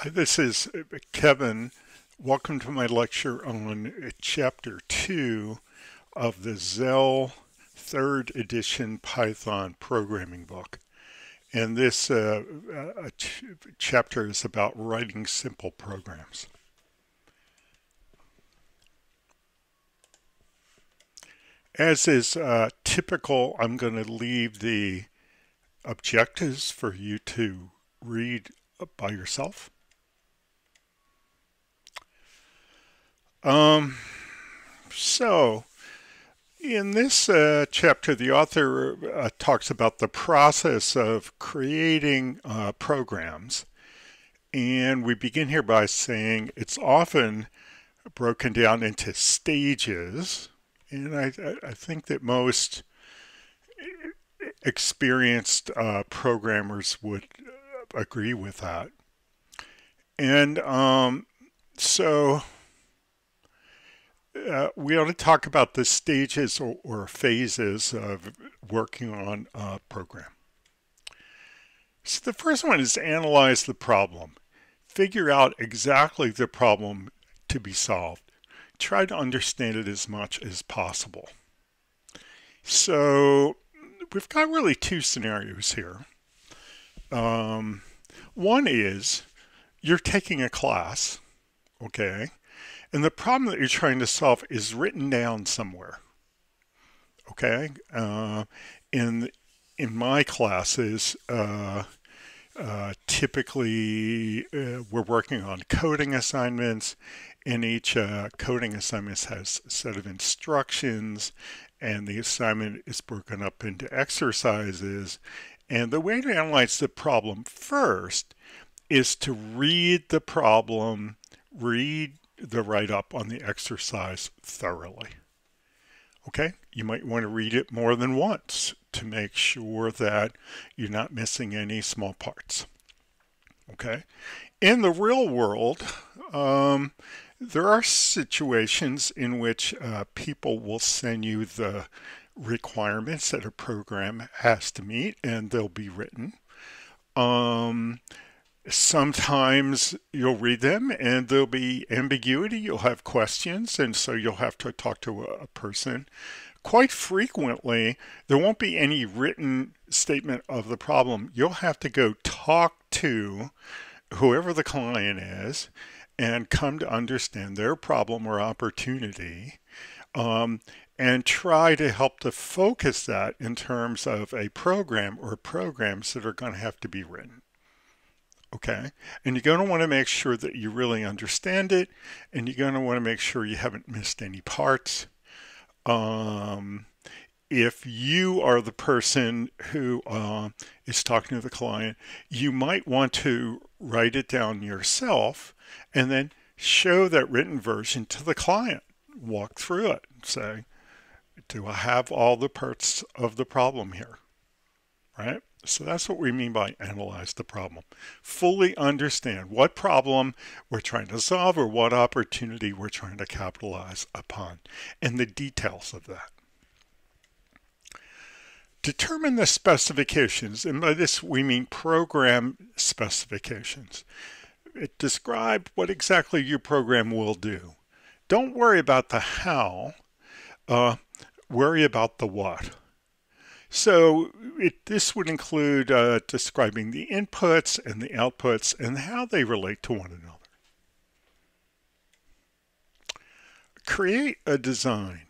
Hi, this is Kevin. Welcome to my lecture on Chapter 2 of the Zelle 3rd edition Python programming book. And this uh, uh, ch chapter is about writing simple programs. As is uh, typical, I'm going to leave the objectives for you to read by yourself. Um, so, in this uh, chapter, the author uh, talks about the process of creating uh, programs. And we begin here by saying it's often broken down into stages. And I, I think that most experienced uh, programmers would agree with that. And um, so uh, we ought to talk about the stages or, or phases of working on a program. So the first one is analyze the problem. Figure out exactly the problem to be solved. Try to understand it as much as possible. So we've got really two scenarios here. Um, one is you're taking a class, okay, and the problem that you're trying to solve is written down somewhere. Okay, uh, in in my classes, uh, uh, typically uh, we're working on coding assignments, and each uh, coding assignment has a set of instructions, and the assignment is broken up into exercises. And the way to analyze the problem first is to read the problem, read the write-up on the exercise thoroughly. Okay, you might want to read it more than once to make sure that you're not missing any small parts. Okay, in the real world, um, there are situations in which uh, people will send you the requirements that a program has to meet and they'll be written. Um, Sometimes you'll read them and there'll be ambiguity. You'll have questions, and so you'll have to talk to a person. Quite frequently, there won't be any written statement of the problem. You'll have to go talk to whoever the client is and come to understand their problem or opportunity. Um, and try to help to focus that in terms of a program or programs that are going to have to be written okay? And you're going to want to make sure that you really understand it, and you're going to want to make sure you haven't missed any parts. Um, if you are the person who uh, is talking to the client, you might want to write it down yourself and then show that written version to the client. Walk through it. And say, do I have all the parts of the problem here? Right? So that's what we mean by analyze the problem. Fully understand what problem we're trying to solve or what opportunity we're trying to capitalize upon and the details of that. Determine the specifications, and by this we mean program specifications. Describe what exactly your program will do. Don't worry about the how, uh, worry about the what. So it, this would include uh, describing the inputs and the outputs and how they relate to one another. Create a design.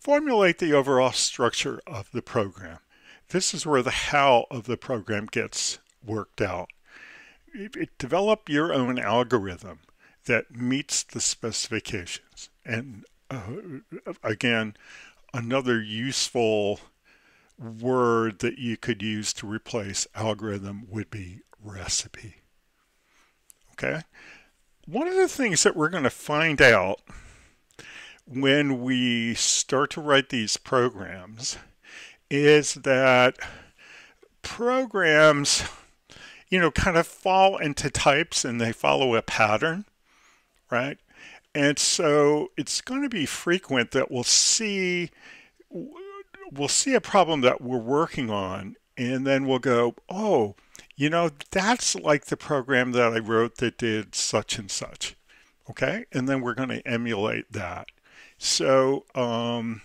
Formulate the overall structure of the program. This is where the how of the program gets worked out. It, it, develop your own algorithm that meets the specifications. And uh, again, another useful word that you could use to replace algorithm would be recipe. Okay? One of the things that we're going to find out when we start to write these programs is that programs, you know, kind of fall into types and they follow a pattern, right? And so it's going to be frequent that we'll see we'll see a problem that we're working on and then we'll go, oh, you know, that's like the program that I wrote that did such and such. Okay. And then we're going to emulate that. So, um,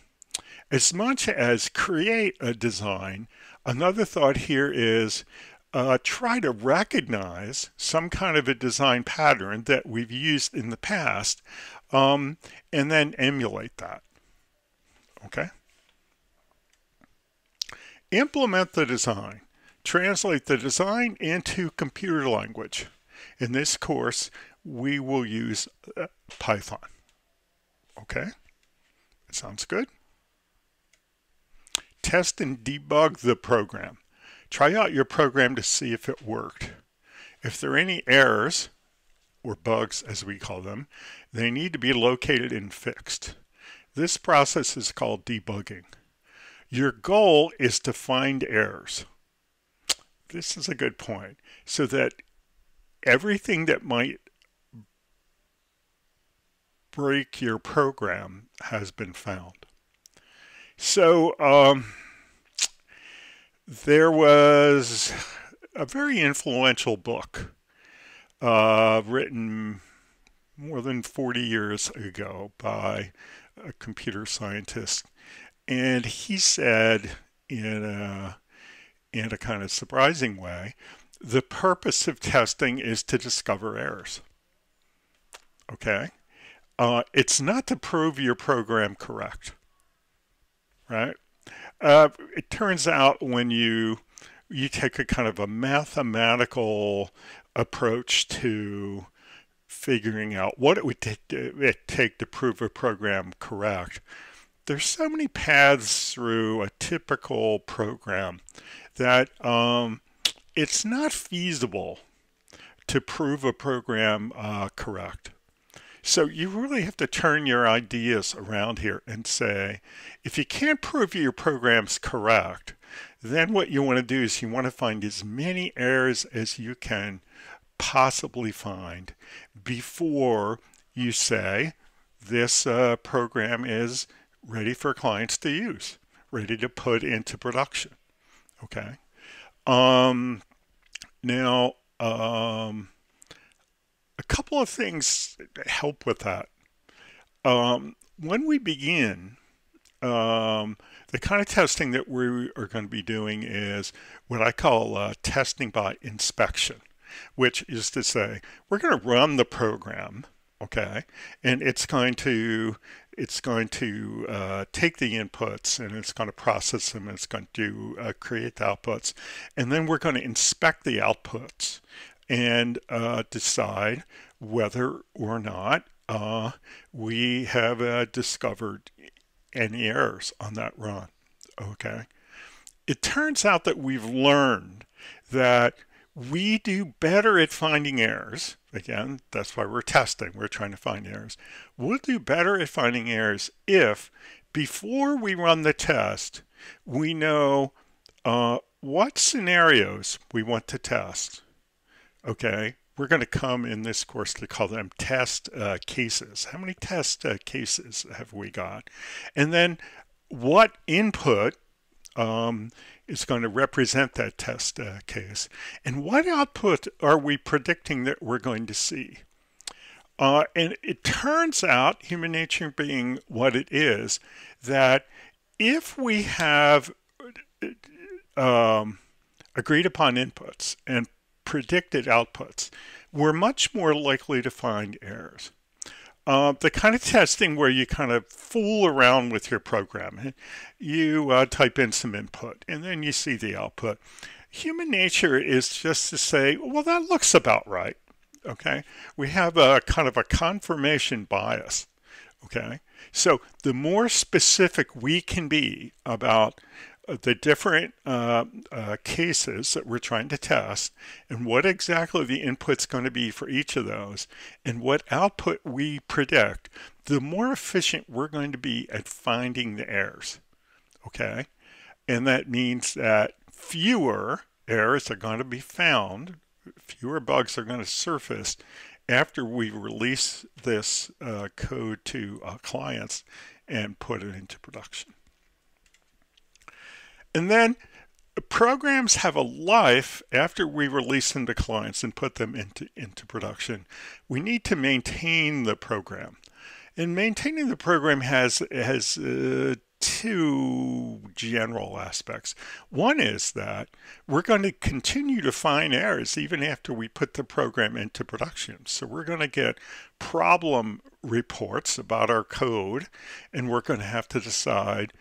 as much as create a design, another thought here is uh, try to recognize some kind of a design pattern that we've used in the past um, and then emulate that. Okay? Implement the design. Translate the design into computer language. In this course, we will use uh, Python. Okay? That sounds good. Test and debug the program. Try out your program to see if it worked. If there are any errors, or bugs as we call them, they need to be located and fixed. This process is called debugging. Your goal is to find errors. This is a good point. So that everything that might break your program has been found. So, um, there was a very influential book uh, written more than 40 years ago by a computer scientist. And he said in a, in a kind of surprising way, the purpose of testing is to discover errors. Okay? Uh, it's not to prove your program correct, right? Uh, it turns out when you you take a kind of a mathematical approach to figuring out what it would take to prove a program correct. There's so many paths through a typical program that um, it's not feasible to prove a program uh, correct. So you really have to turn your ideas around here and say, if you can't prove your program's correct, then what you want to do is you want to find as many errors as you can possibly find before you say this uh, program is ready for clients to use, ready to put into production. Okay. Um, now, um, a couple of things help with that. Um, when we begin, um, the kind of testing that we are going to be doing is what I call uh, testing by inspection, which is to say we're going to run the program, okay, and it's going to it's going to uh, take the inputs and it's going to process them it's going to uh, create the outputs and then we're going to inspect the outputs and uh, decide whether or not uh, we have uh, discovered any errors on that run. Okay. It turns out that we've learned that we do better at finding errors. Again, that's why we're testing. We're trying to find errors. We'll do better at finding errors if before we run the test, we know uh, what scenarios we want to test okay, we're going to come in this course to call them test uh, cases. How many test uh, cases have we got? And then what input um, is going to represent that test uh, case? And what output are we predicting that we're going to see? Uh, and it turns out, human nature being what it is, that if we have um, agreed upon inputs and predicted outputs, we're much more likely to find errors. Uh, the kind of testing where you kind of fool around with your program. You uh, type in some input and then you see the output. Human nature is just to say, well, that looks about right. Okay. We have a kind of a confirmation bias. Okay. So the more specific we can be about the different uh, uh, cases that we're trying to test and what exactly the input's going to be for each of those and what output we predict, the more efficient we're going to be at finding the errors. Okay? And that means that fewer errors are going to be found, fewer bugs are going to surface after we release this uh, code to uh, clients and put it into production. And then programs have a life after we release them to clients and put them into, into production. We need to maintain the program. And maintaining the program has, has uh, two general aspects. One is that we're going to continue to find errors even after we put the program into production. So we're going to get problem reports about our code, and we're going to have to decide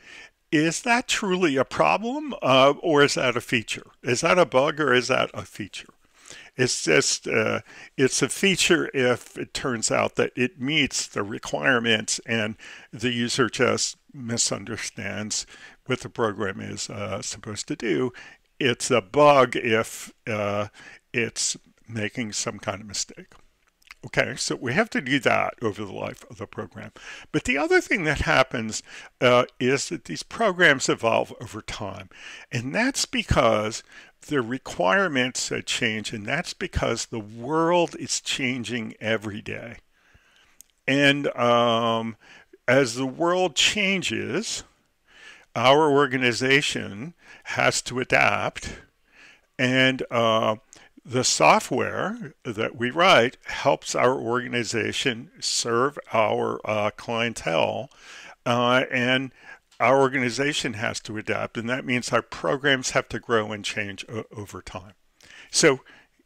is that truly a problem uh, or is that a feature? Is that a bug or is that a feature? It's just, uh, it's a feature if it turns out that it meets the requirements and the user just misunderstands what the program is uh, supposed to do. It's a bug if uh, it's making some kind of mistake. Okay, so we have to do that over the life of the program. But the other thing that happens uh, is that these programs evolve over time. And that's because the requirements change, and that's because the world is changing every day. And um, as the world changes, our organization has to adapt. And uh, the software that we write helps our organization serve our uh, clientele, uh, and our organization has to adapt, and that means our programs have to grow and change over time. So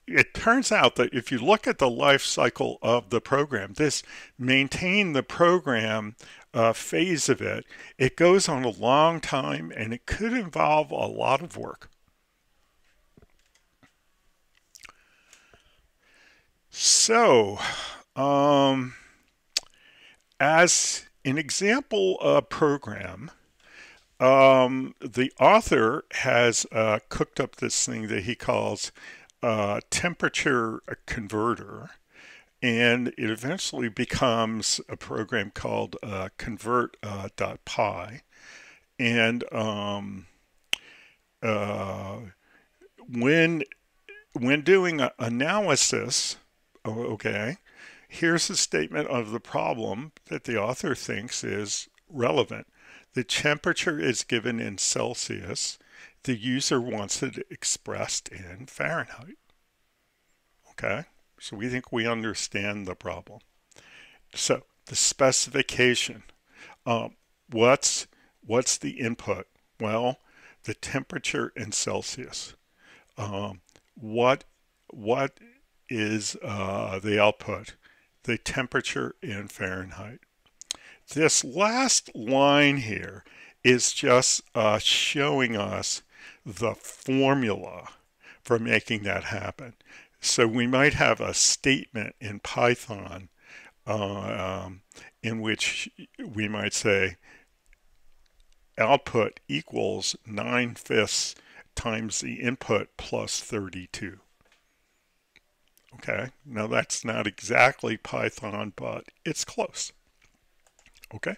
it turns out that if you look at the life cycle of the program, this maintain the program uh, phase of it, it goes on a long time and it could involve a lot of work. So, um, as an example of program, um, the author has uh, cooked up this thing that he calls uh, temperature converter, and it eventually becomes a program called uh, convert.py. Uh, and um, uh, when when doing analysis okay, here's a statement of the problem that the author thinks is relevant. The temperature is given in Celsius. The user wants it expressed in Fahrenheit. Okay, so we think we understand the problem. So the specification, um, what's what's the input? Well, the temperature in Celsius. Um, what what is uh, the output, the temperature in Fahrenheit. This last line here is just uh, showing us the formula for making that happen. So we might have a statement in Python uh, um, in which we might say output equals 9 fifths times the input plus 32. Okay, now that's not exactly Python, but it's close. Okay.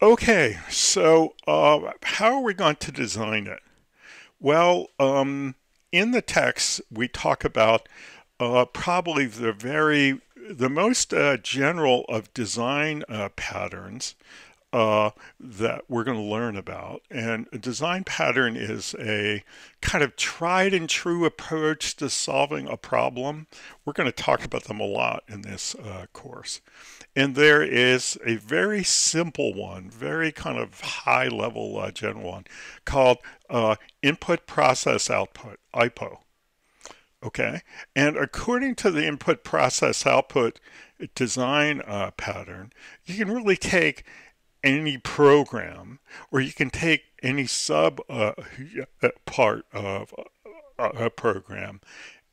Okay, so uh, how are we going to design it? Well, um, in the text, we talk about uh, probably the very, the most uh, general of design uh, patterns uh, that we're going to learn about. And a design pattern is a kind of tried and true approach to solving a problem. We're going to talk about them a lot in this uh, course. And there is a very simple one, very kind of high level uh, general one called uh, input process output, IPO. Okay, and according to the input process output design uh, pattern, you can really take any program, or you can take any sub uh, uh part of a program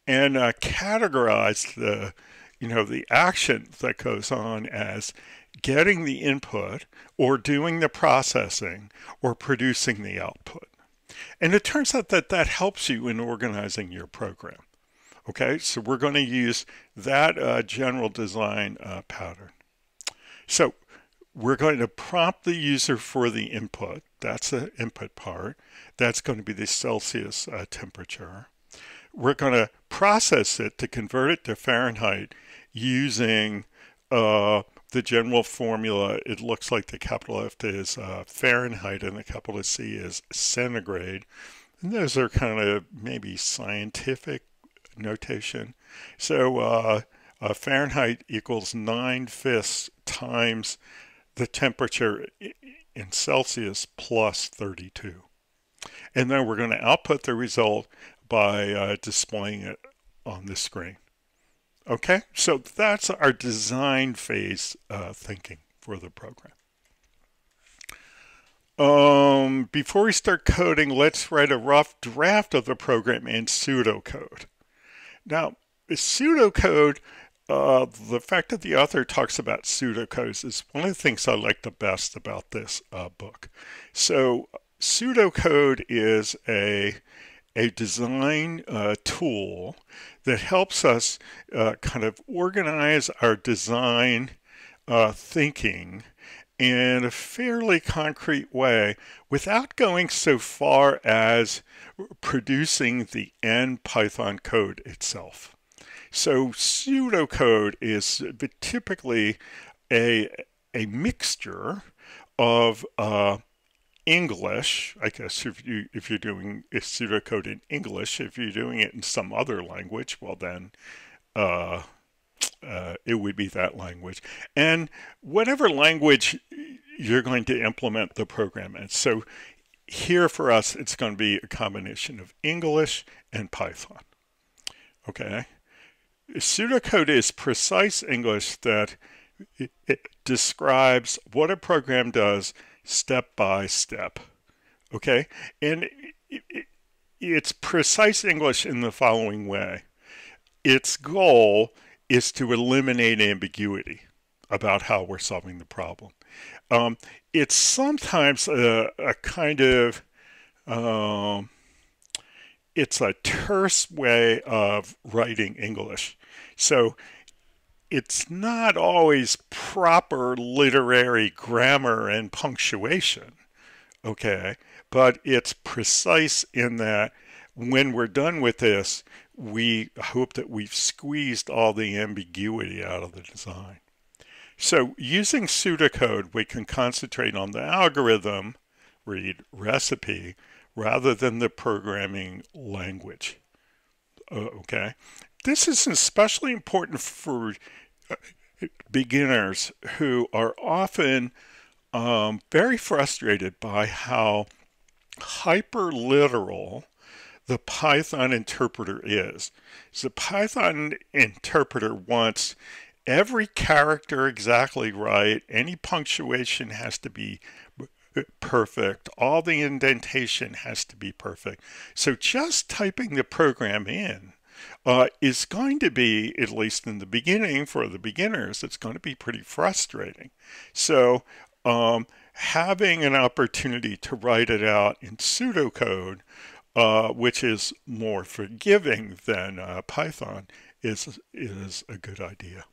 and uh, categorize the, you know, the action that goes on as getting the input or doing the processing or producing the output. And it turns out that that helps you in organizing your program. Okay, so we're going to use that uh, general design uh, pattern. So we're going to prompt the user for the input. That's the input part. That's going to be the Celsius uh, temperature. We're going to process it to convert it to Fahrenheit using uh, the general formula, it looks like the capital F is uh, Fahrenheit and the capital C is centigrade. And those are kind of maybe scientific notation. So uh, uh, Fahrenheit equals 9 fifths times the temperature in Celsius plus 32. And then we're going to output the result by uh, displaying it on the screen. Okay, so that's our design phase uh, thinking for the program. Um, before we start coding, let's write a rough draft of the program in pseudocode. Now, pseudocode, uh, the fact that the author talks about pseudocodes is one of the things I like the best about this uh, book. So, pseudocode is a a design uh, tool that helps us uh, kind of organize our design uh, thinking in a fairly concrete way without going so far as producing the end Python code itself. So pseudocode is typically a, a mixture of uh, English, I guess if you if you're doing pseudocode in English, if you're doing it in some other language, well then uh, uh, it would be that language. And whatever language you're going to implement the program in. So here for us, it's going to be a combination of English and Python. Okay. Pseudocode is precise English that it describes what a program does step by step. Okay? And it, it, it's precise English in the following way its goal is to eliminate ambiguity about how we're solving the problem. Um, it's sometimes a, a kind of um, it's a terse way of writing English. So it's not always proper literary grammar and punctuation, okay? But it's precise in that when we're done with this, we hope that we've squeezed all the ambiguity out of the design. So using pseudocode, we can concentrate on the algorithm, read recipe, rather than the programming language. Uh, okay. This is especially important for beginners who are often um, very frustrated by how hyper literal the Python interpreter is. The Python interpreter wants every character exactly right. Any punctuation has to be perfect. All the indentation has to be perfect. So just typing the program in uh, is going to be, at least in the beginning for the beginners, it's going to be pretty frustrating. So um, having an opportunity to write it out in pseudocode, uh, which is more forgiving than uh, Python, is, is a good idea.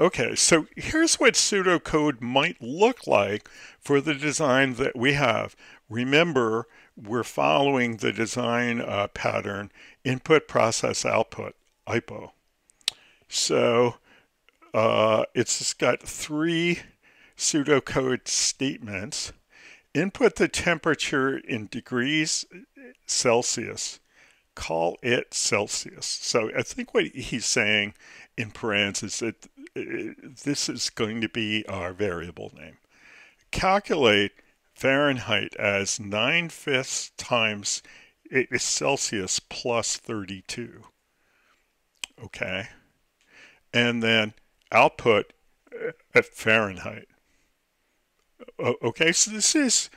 Okay, so here's what pseudocode might look like for the design that we have. Remember, we're following the design uh, pattern input process output IPO. So uh, it's got three pseudocode statements. Input the temperature in degrees Celsius. Call it Celsius. So I think what he's saying in parentheses is that uh, this is going to be our variable name. Calculate Fahrenheit as 9 fifths times it's Celsius plus 32. Okay. And then output uh, at Fahrenheit. Okay, so this is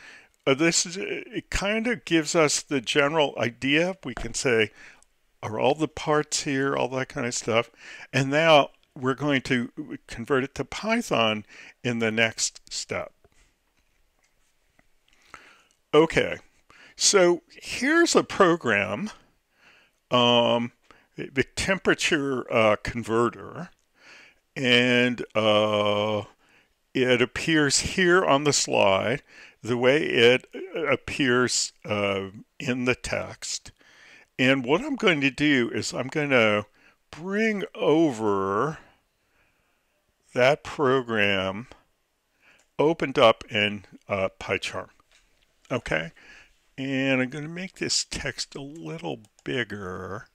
uh, this is it kind of gives us the general idea. We can say are all the parts here, all that kind of stuff. And now we're going to convert it to Python in the next step. Okay, so here's a program, um, the temperature uh, converter, and uh, it appears here on the slide the way it appears uh, in the text. And what I'm going to do is I'm going to bring over that program opened up in uh, PyCharm. Okay, and I'm going to make this text a little bigger.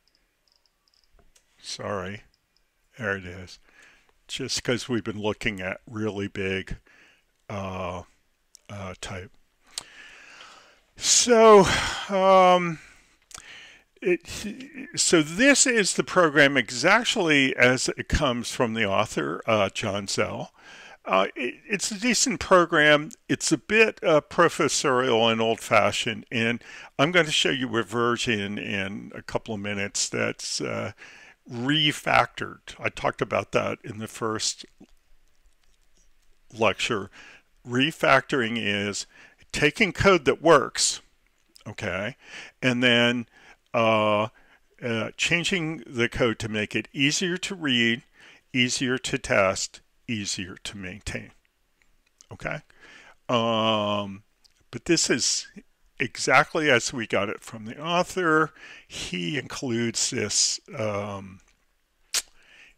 Sorry, there it is. Just because we've been looking at really big uh, uh, type. So, um, it, so this is the program exactly as it comes from the author, uh, John Zelle. Uh, it, it's a decent program. It's a bit uh, professorial and old-fashioned, and I'm going to show you a version in a couple of minutes that's uh, refactored. I talked about that in the first lecture. Refactoring is taking code that works, okay, and then uh, uh, changing the code to make it easier to read, easier to test, easier to maintain. Okay, um, but this is exactly as we got it from the author. He includes this. Um,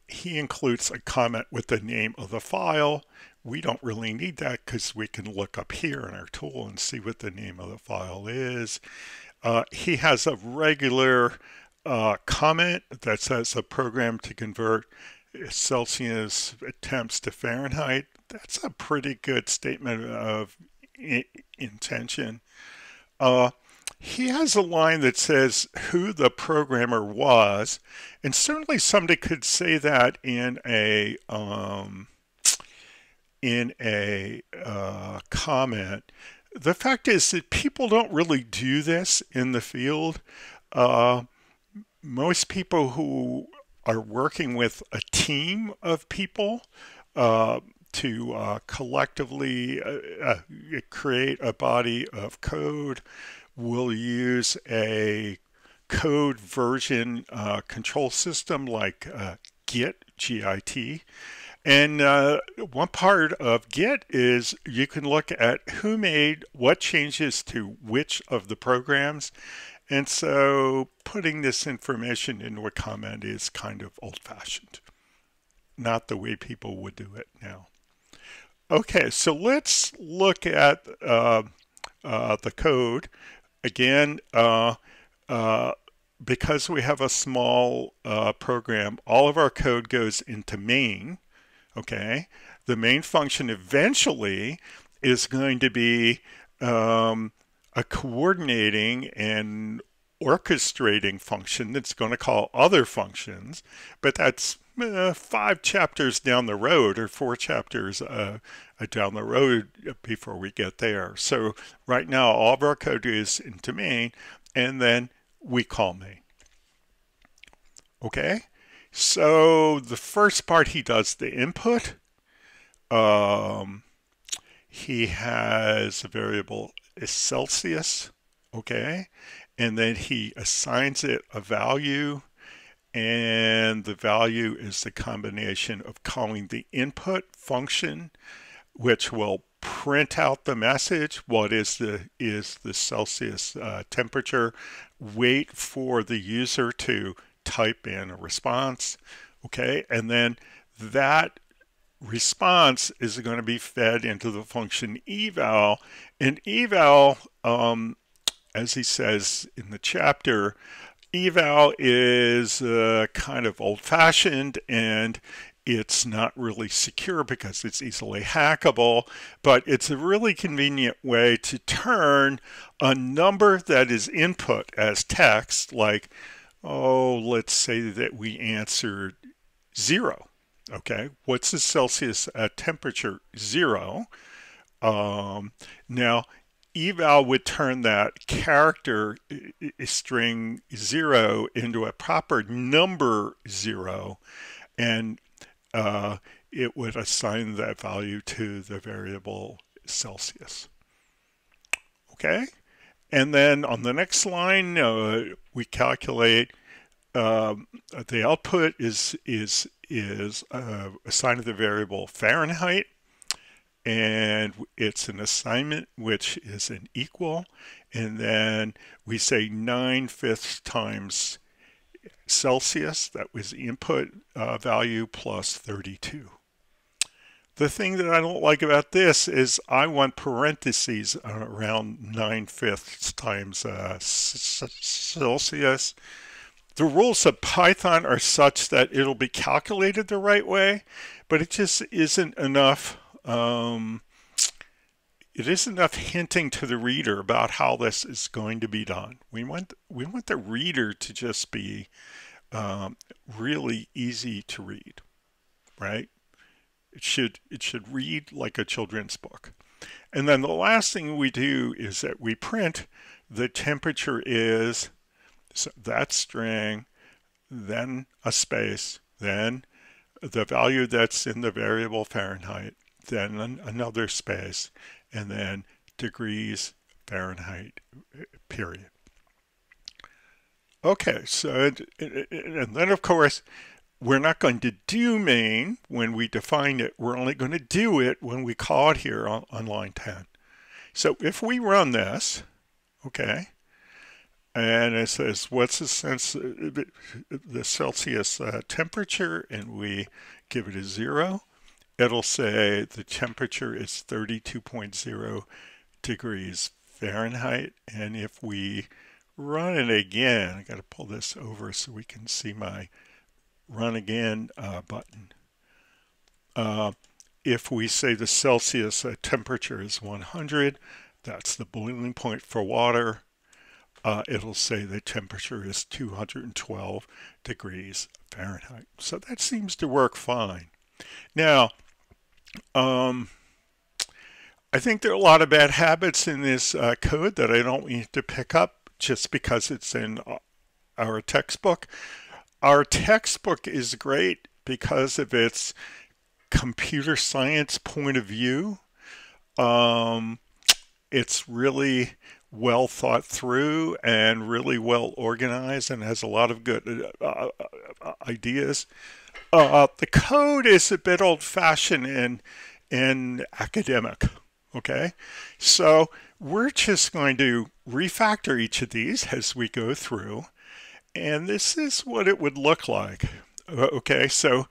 he includes a comment with the name of the file we don't really need that because we can look up here in our tool and see what the name of the file is. Uh, he has a regular uh, comment that says a program to convert Celsius attempts to Fahrenheit. That's a pretty good statement of intention. Uh, he has a line that says who the programmer was, and certainly somebody could say that in a um, in a uh, comment. The fact is that people don't really do this in the field. Uh, most people who are working with a team of people uh, to uh, collectively uh, uh, create a body of code We'll use a code version control system like Git, G-I-T, and uh, one part of Git is you can look at who made what changes to which of the programs. And so putting this information into a comment is kind of old fashioned, not the way people would do it now. Okay, so let's look at uh, uh, the code. Again, uh, uh, because we have a small uh, program, all of our code goes into main okay? The main function eventually is going to be um, a coordinating and orchestrating function that's going to call other functions, but that's uh, five chapters down the road or four chapters uh, down the road before we get there. So right now, all of our code is into main, and then we call main. Okay? So the first part he does the input. Um, he has a variable is Celsius, okay, and then he assigns it a value, and the value is the combination of calling the input function, which will print out the message. What is the is the Celsius uh, temperature? Wait for the user to type in a response, okay? And then that response is going to be fed into the function eval. And eval, um, as he says in the chapter, eval is uh, kind of old-fashioned and it's not really secure because it's easily hackable, but it's a really convenient way to turn a number that is input as text, like oh, let's say that we answered zero. Okay, what's the Celsius uh, temperature? Zero. Um, now, eval would turn that character string zero into a proper number zero, and uh, it would assign that value to the variable Celsius. Okay, and then on the next line, uh, we calculate um, the output is is is uh, assigned to the variable Fahrenheit, and it's an assignment which is an equal, and then we say 9 fifths times Celsius, that was the input uh, value, plus 32. The thing that I don't like about this is I want parentheses around 9 fifths times uh, Celsius. The rules of Python are such that it'll be calculated the right way, but it just isn't enough. Um, it isn't enough hinting to the reader about how this is going to be done. We want we want the reader to just be um, really easy to read, right? It should it should read like a children's book. And then the last thing we do is that we print the temperature is so that string, then a space, then the value that's in the variable Fahrenheit, then another space, and then degrees Fahrenheit, period. Okay, so, and then of course, we're not going to do main when we define it. We're only going to do it when we call it here on, on line 10. So if we run this, okay, and it says, what's the sense, the Celsius uh, temperature, and we give it a zero, it'll say the temperature is 32.0 degrees Fahrenheit. And if we run it again, I got to pull this over so we can see my run again uh, button. Uh, if we say the Celsius uh, temperature is 100, that's the boiling point for water. Uh, it'll say the temperature is 212 degrees Fahrenheit. So that seems to work fine. Now, um, I think there are a lot of bad habits in this uh, code that I don't need to pick up just because it's in uh, our textbook. Our textbook is great because of its computer science point of view. Um, it's really well thought through and really well organized and has a lot of good uh, uh, uh ideas. Uh, the code is a bit old fashioned and, and academic. Okay, so we're just going to refactor each of these as we go through and this is what it would look like. Uh, okay, so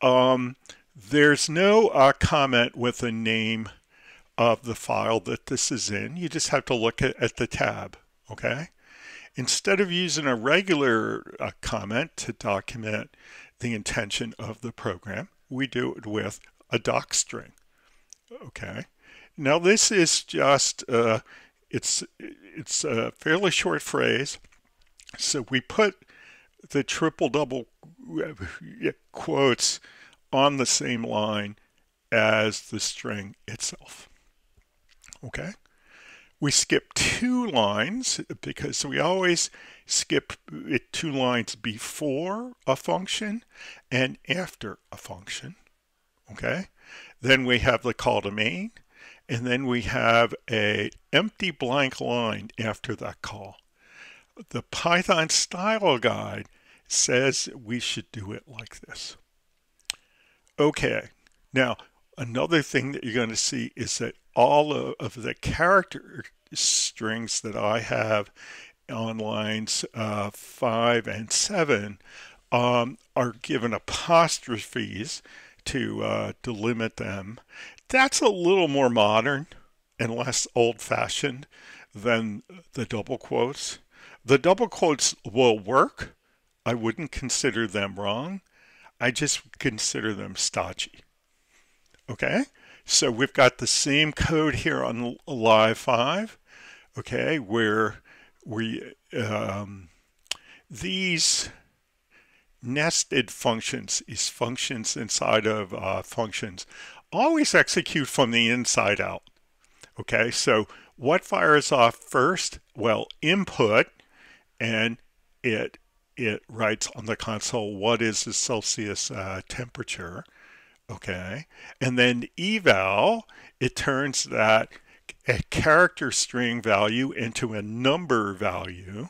um, there's no uh, comment with a name of the file that this is in. You just have to look at, at the tab, okay? Instead of using a regular uh, comment to document the intention of the program, we do it with a doc string, okay? Now this is just, uh, it's, it's a fairly short phrase so we put the triple double quotes on the same line as the string itself. Okay? We skip two lines because we always skip it two lines before a function and after a function. Okay? Then we have the call to main, and then we have a empty blank line after that call the Python style guide says we should do it like this. Okay, now another thing that you're going to see is that all of, the character strings that I have on lines uh, 5 and 7 um, are given apostrophes to uh, delimit them. That's a little more modern and less old-fashioned than the double quotes. The double quotes will work. I wouldn't consider them wrong. I just consider them stodgy. Okay, so we've got the same code here on Live 5, okay, where we um, these nested functions, these functions inside of uh, functions, always execute from the inside out. Okay, so what fires off first? Well, input and it it writes on the console what is the Celsius uh, temperature, okay, and then eval it turns that a character string value into a number value,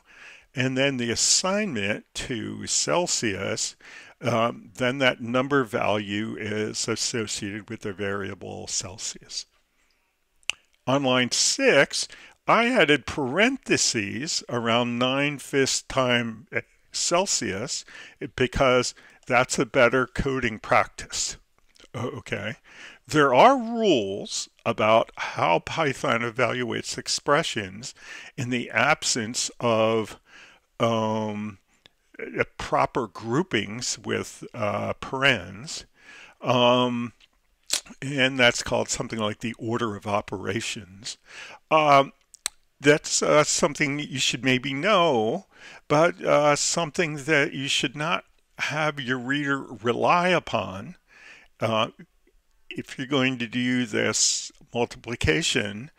and then the assignment to Celsius. Um, then that number value is associated with the variable Celsius. On line 6, I added parentheses around 9 fifths time Celsius because that's a better coding practice. Okay. there are rules about how Python evaluates expressions in the absence of um, proper groupings with uh, parens. Um, and that's called something like the order of operations. Um, that's uh, something you should maybe know, but uh, something that you should not have your reader rely upon. Uh, if you're going to do this multiplication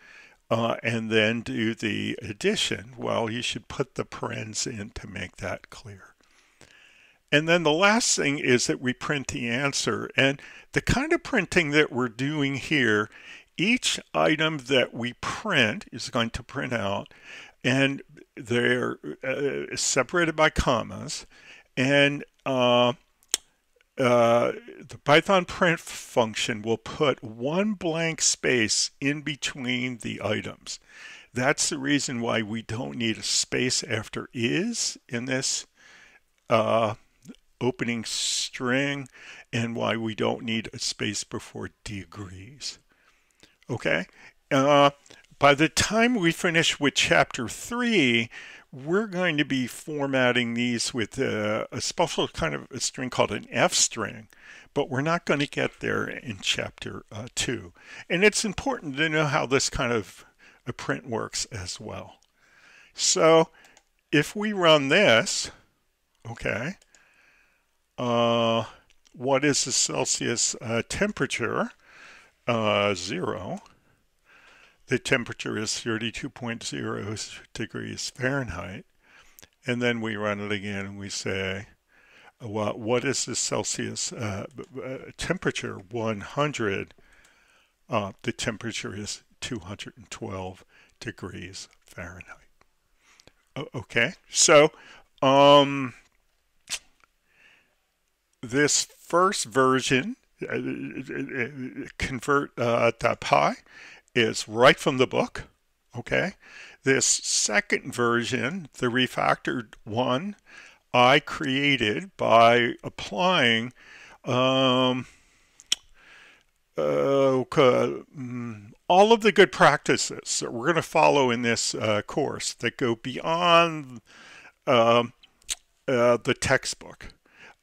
uh, and then do the addition, well, you should put the parens in to make that clear. And then the last thing is that we print the answer. And the kind of printing that we're doing here, each item that we print is going to print out and they're uh, separated by commas. And uh, uh, the Python print function will put one blank space in between the items. That's the reason why we don't need a space after is in this uh, opening string and why we don't need a space before degrees. Okay, uh, by the time we finish with chapter three, we're going to be formatting these with a, a special kind of a string called an F string, but we're not going to get there in chapter uh, two. And it's important to know how this kind of a print works as well. So if we run this, okay, uh, what is the Celsius uh, temperature? Uh, zero. The temperature is 32.0 degrees Fahrenheit. And then we run it again and we say, well, what is the Celsius uh, uh temperature? 100. Uh, the temperature is 212 degrees Fahrenheit. okay, so um, this first version, uh, convert uh, .py, is right from the book. Okay. This second version, the refactored one, I created by applying um, uh, mm, all of the good practices that we're going to follow in this uh, course that go beyond uh, uh the textbook.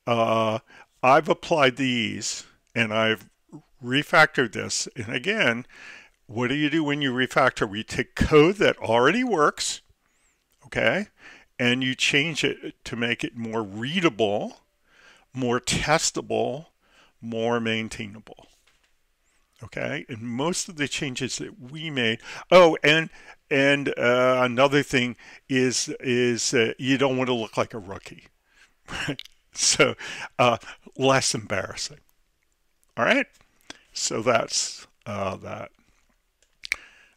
Uh, I've applied these and I've refactored this. And again, what do you do when you refactor? We take code that already works, okay, and you change it to make it more readable, more testable, more maintainable. Okay, and most of the changes that we made. Oh, and and uh, another thing is is uh, you don't want to look like a rookie, right? So uh, less embarrassing. All right. So that's uh, that.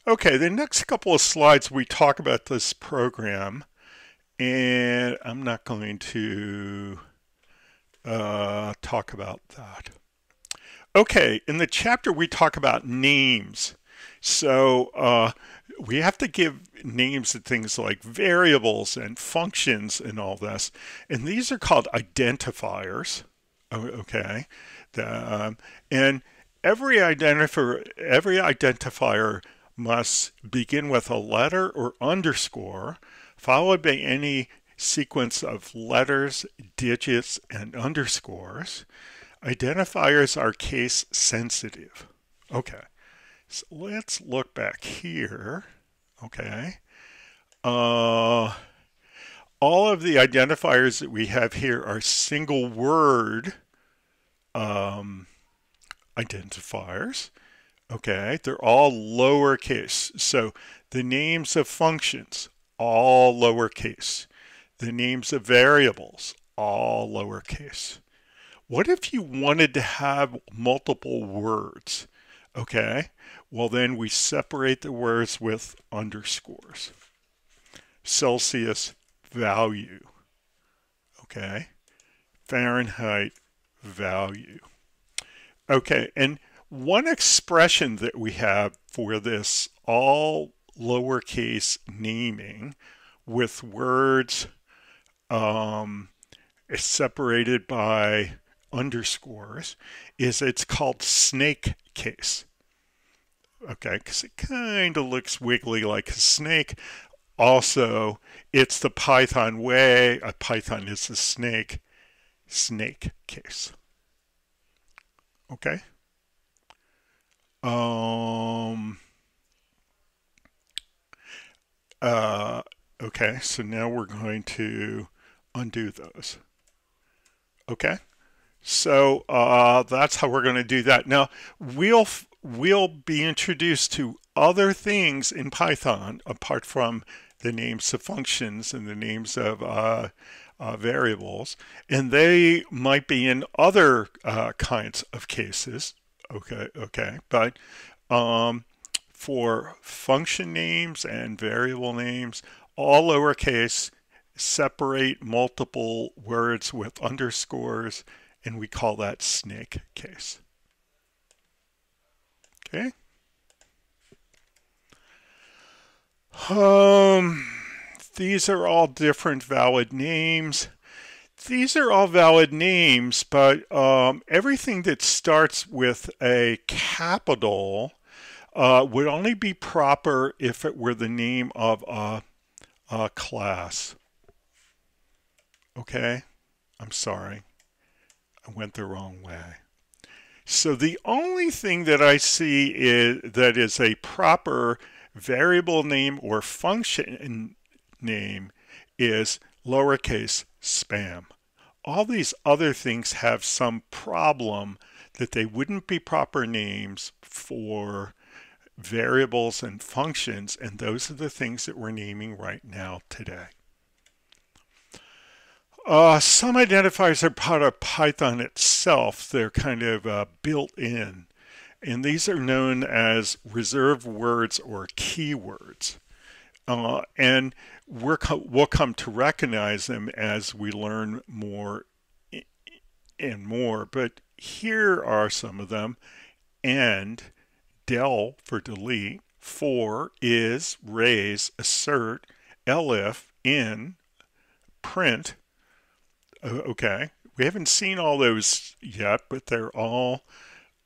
Okay, the next couple of slides we talk about this program, and I'm not going to uh, talk about that. Okay, in the chapter we talk about names. So uh, we have to give names to things like variables and functions and all this. And these are called identifiers. Okay. The, um, and every identifier, every identifier must begin with a letter or underscore followed by any sequence of letters, digits, and underscores. Identifiers are case sensitive. Okay. So let's look back here. Okay. Uh, all of the identifiers that we have here are single word um, identifiers. Okay, they're all lowercase. So the names of functions, all lowercase. The names of variables, all lowercase. What if you wanted to have multiple words? Okay, well then we separate the words with underscores. Celsius value. Okay, Fahrenheit value. Okay, and one expression that we have for this all lowercase naming with words um, separated by underscores is it's called snake case. Okay, because it kind of looks wiggly like a snake. Also, it's the Python way. A Python is a snake. Snake case. Okay. Um. Uh, okay, so now we're going to undo those. Okay, so uh, that's how we're going to do that. Now we'll we'll be introduced to other things in Python apart from the names of functions and the names of uh, uh, variables, and they might be in other uh, kinds of cases. Okay, okay, but um, for function names and variable names, all lowercase, separate multiple words with underscores, and we call that snake case. Okay. Um, these are all different valid names. These are all valid names, but um, everything that starts with a capital uh, would only be proper if it were the name of a, a class. Okay, I'm sorry. I went the wrong way. So the only thing that I see is that is a proper variable name or function name is lowercase spam. All these other things have some problem that they wouldn't be proper names for variables and functions, and those are the things that we're naming right now today. Uh, some identifiers are part of Python itself. They're kind of uh, built in. And these are known as reserved words or keywords. Uh, and we're co we'll come to recognize them as we learn more and more. But here are some of them. And del for delete, for is, raise, assert, elif, in, print. Okay, we haven't seen all those yet, but they're all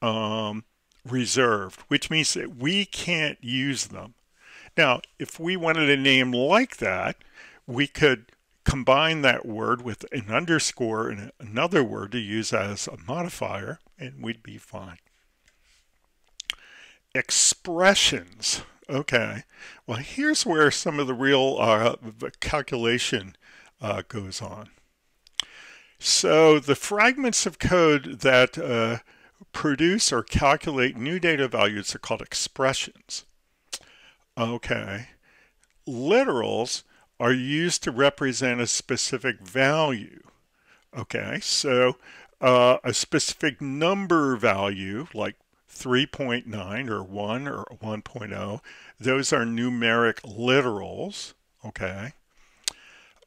um, reserved, which means that we can't use them. Now, if we wanted a name like that, we could combine that word with an underscore and another word to use as a modifier, and we'd be fine expressions. Okay, well, here's where some of the real uh, calculation uh, goes on. So the fragments of code that uh, produce or calculate new data values are called expressions. Okay, literals are used to represent a specific value. Okay, so uh, a specific number value, like 3.9 or 1 or 1.0. Those are numeric literals, okay?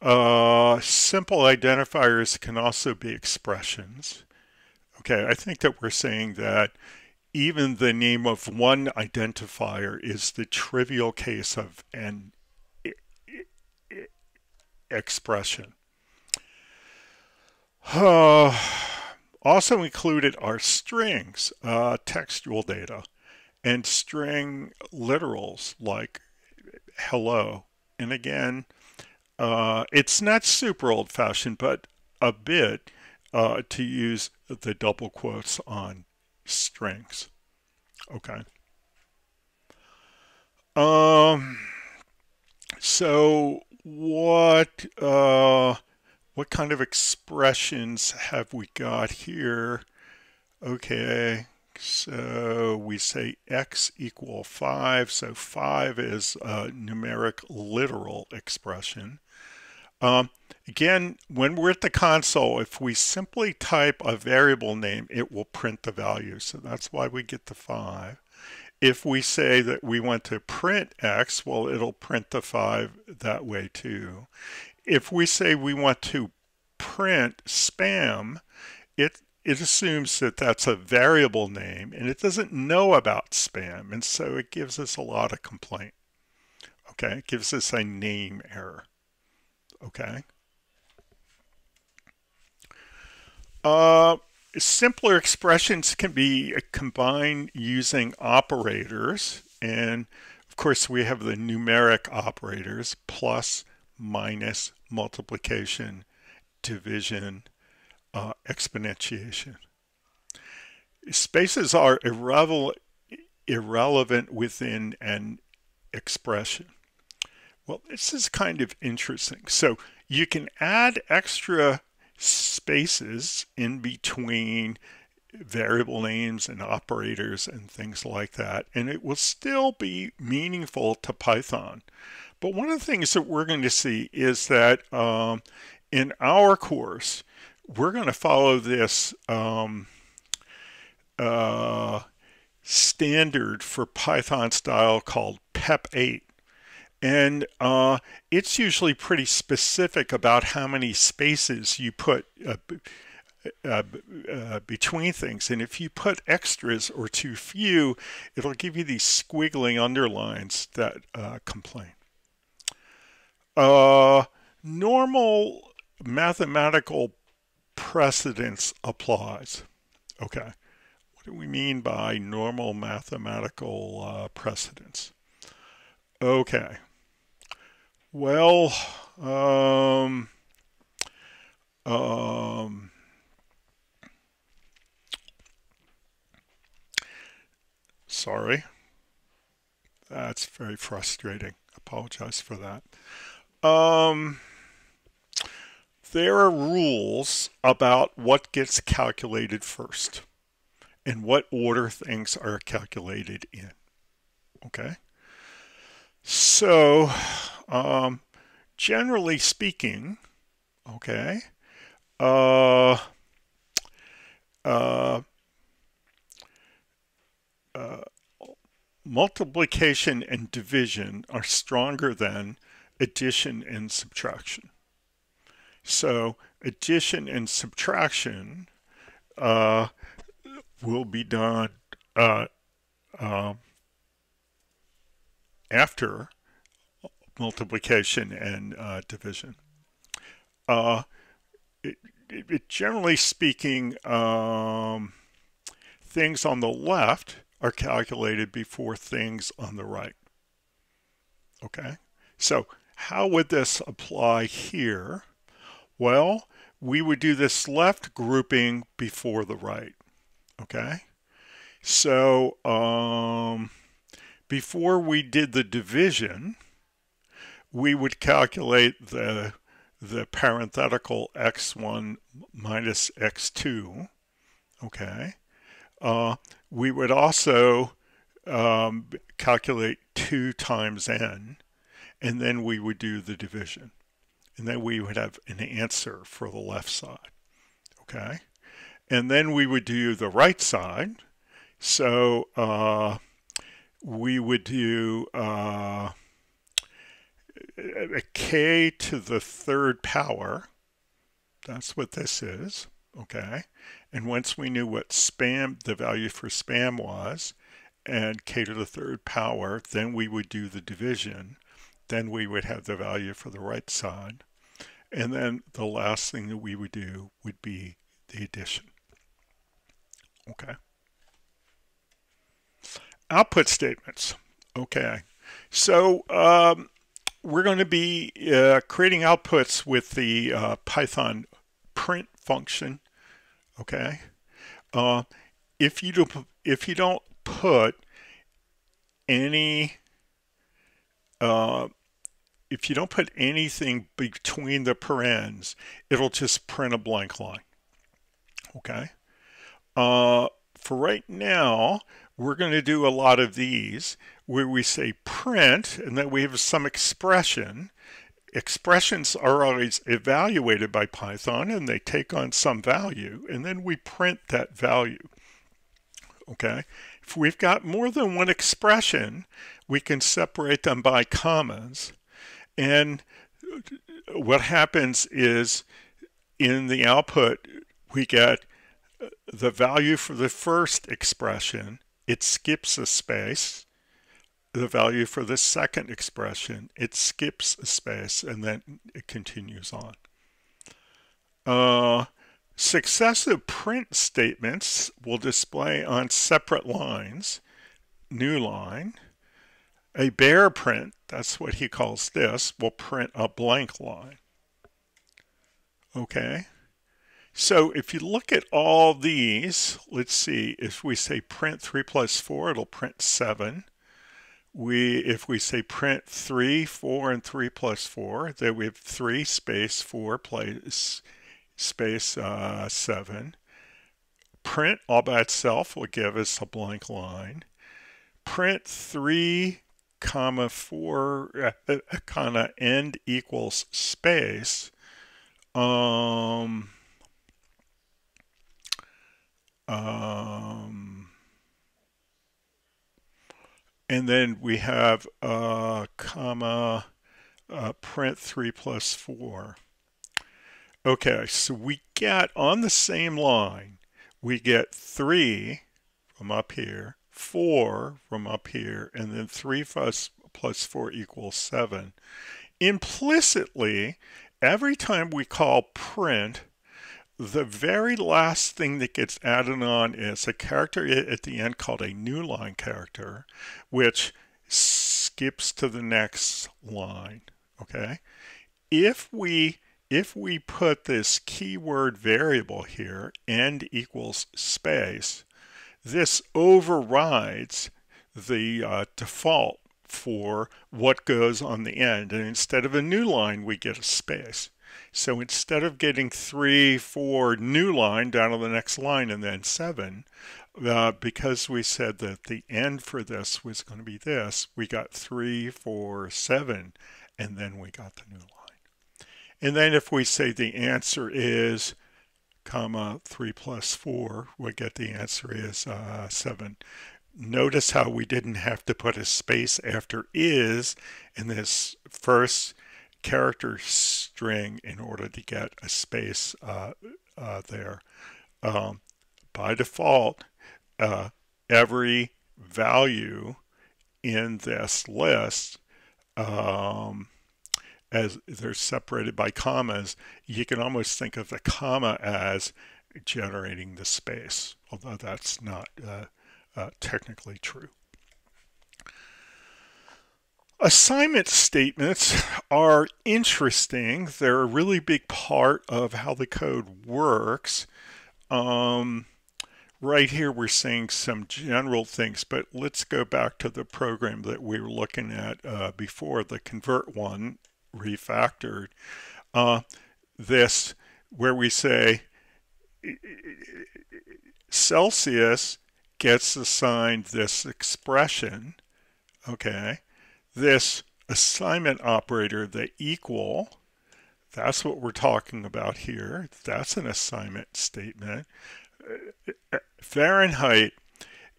Uh, simple identifiers can also be expressions. Okay, I think that we're saying that even the name of one identifier is the trivial case of an expression. Uh, also included are strings, uh, textual data, and string literals like hello. And again, uh, it's not super old fashioned, but a bit uh, to use the double quotes on strings. Okay. Um, so what, uh, what kind of expressions have we got here? Okay, so we say x equal 5, so 5 is a numeric literal expression. Um, again, when we're at the console, if we simply type a variable name, it will print the value. So that's why we get the 5. If we say that we want to print x, well, it'll print the 5 that way too if we say we want to print spam, it it assumes that that's a variable name and it doesn't know about spam and so it gives us a lot of complaint. Okay, it gives us a name error. Okay. Uh, simpler expressions can be combined using operators. And of course, we have the numeric operators plus, minus, multiplication, division, uh, exponentiation. Spaces are irrelevant within an expression. Well, this is kind of interesting. So you can add extra spaces in between variable names and operators and things like that, and it will still be meaningful to Python. But one of the things that we're going to see is that um, in our course, we're going to follow this um, uh, standard for Python style called PEP 8. And uh, it's usually pretty specific about how many spaces you put uh, uh, uh, between things. And if you put extras or too few, it'll give you these squiggling underlines that uh, complain. Uh, normal mathematical precedence applies. Okay. What do we mean by normal mathematical precedence? Okay. Well, um, um, sorry. That's very frustrating. Apologize for that. Um, there are rules about what gets calculated first and what order things are calculated in. Okay. So, um, generally speaking, okay, uh, uh, uh, multiplication and division are stronger than addition and subtraction. So addition and subtraction uh, will be done uh, uh, after multiplication and uh, division. Uh, it, it, generally speaking, um, things on the left are calculated before things on the right. Okay, so how would this apply here? Well, we would do this left grouping before the right. Okay, so um, before we did the division, we would calculate the, the parenthetical x1 minus x2, okay? Uh, we would also um, calculate 2 times n, and then we would do the division. And then we would have an answer for the left side, okay? And then we would do the right side. So uh, we would do uh, a k to the third power. That's what this is, okay? And once we knew what spam, the value for spam was, and k to the third power, then we would do the division. Then we would have the value for the right side. And then the last thing that we would do would be the addition. Okay output statements. Okay, so um, we're going to be uh, creating outputs with the uh, Python print function. Okay, uh, if you do, if you don't put any uh, if you don't put anything between the parens, it'll just print a blank line. Okay. Uh, for right now, we're going to do a lot of these where we say print and then we have some expression. Expressions are always evaluated by Python and they take on some value and then we print that value. Okay, if we've got more than one expression, we can separate them by commas. And what happens is in the output, we get the value for the first expression it skips a space. The value for the second expression, it skips a space and then it continues on. Uh, Successive print statements will display on separate lines, new line. A bare print, that's what he calls this, will print a blank line. Okay. So if you look at all these, let's see, if we say print 3 plus 4, it'll print 7. We, if we say print 3, 4, and 3 plus 4, then we have 3 space 4 place, space uh, 7. Print all by itself will give us a blank line. Print 3 comma 4 uh, comma end equals space. Um, and then we have uh, comma uh, print 3 plus 4. Okay, so we get on the same line, we get 3 from up here, 4 from up here, and then 3 plus, plus 4 equals 7. Implicitly, every time we call print, the very last thing that gets added on is a character at the end called a new line character, which skips to the next line, okay? If we if we put this keyword variable here, end equals space, this overrides the uh, default for what goes on the end. And instead of a new line, we get a space. So instead of getting three, four, new line down to the next line and then seven, uh, because we said that the end for this was going to be this, we got three, four, seven, and then we got the new line. And then if we say the answer is comma 3 plus 4, we get the answer is uh, 7. Notice how we didn't have to put a space after is in this first character string in order to get a space uh, uh, there. Um, by default, uh, every value in this list um, as they're separated by commas, you can almost think of the comma as generating the space, although that's not uh, uh, technically true. Assignment statements are interesting. They're a really big part of how the code works. Um, right here we're saying some general things, but let's go back to the program that we were looking at uh, before, the convert one, refactored, uh, this where we say Celsius gets assigned this expression, okay, this assignment operator, the equal, that's what we're talking about here. That's an assignment statement. Fahrenheit,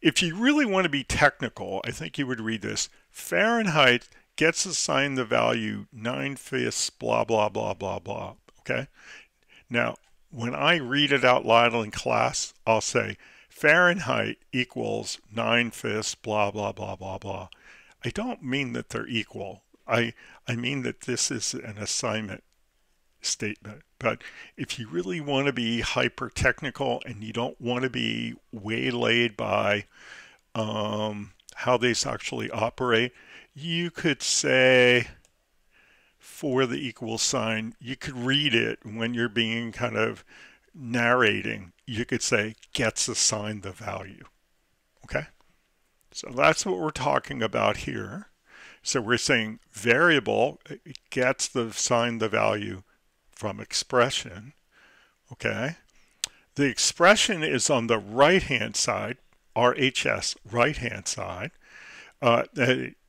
if you really want to be technical, I think you would read this. Fahrenheit gets assigned the value 9 fifths, blah, blah, blah, blah, blah. Okay? Now, when I read it out loud in class, I'll say Fahrenheit equals 9 fifths, blah, blah, blah, blah, blah. I don't mean that they're equal. I, I mean that this is an assignment statement. But if you really want to be hyper technical and you don't want to be waylaid by um, how these actually operate, you could say for the equal sign, you could read it when you're being kind of narrating. You could say gets assigned the value. Okay? So that's what we're talking about here. So we're saying variable gets the sign the value from expression. Okay? The expression is on the right hand side, RHS right hand side. Uh,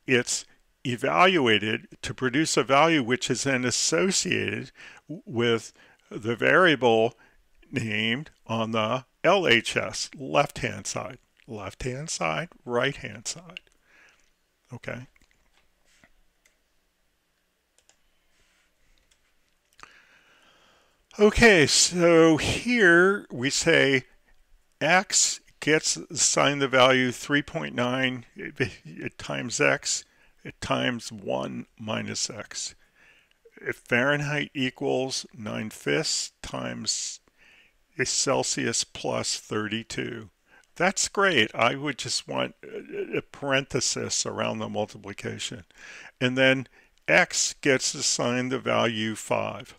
it's evaluated to produce a value which is then associated with the variable named on the LHS left hand side. Left hand side, right hand side. Okay. Okay, so here we say x gets assigned the value 3.9 times x times 1 minus x. If Fahrenheit equals 9 fifths times Celsius plus 32. That's great. I would just want a parenthesis around the multiplication. And then x gets assigned the value 5.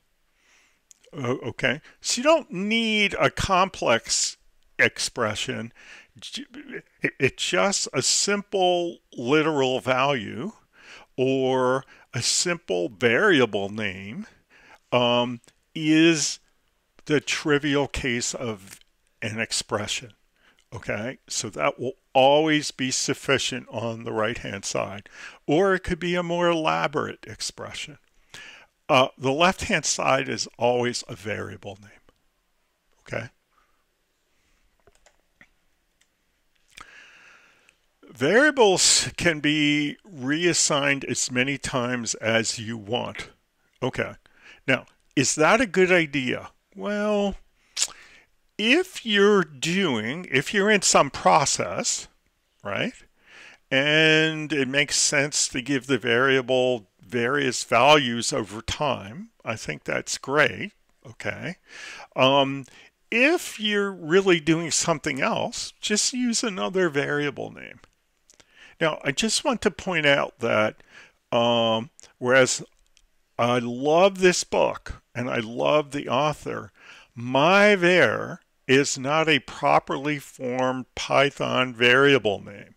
Okay, so you don't need a complex expression. It's just a simple literal value or a simple variable name um, is the trivial case of an expression. Okay, so that will always be sufficient on the right hand side, or it could be a more elaborate expression. Uh, the left hand side is always a variable name. Okay. Variables can be reassigned as many times as you want. Okay. Now, is that a good idea? Well, if you're doing, if you're in some process, right, and it makes sense to give the variable various values over time, I think that's great, okay. Um, if you're really doing something else, just use another variable name. Now, I just want to point out that um, whereas I love this book and I love the author, myvar is not a properly formed Python variable name.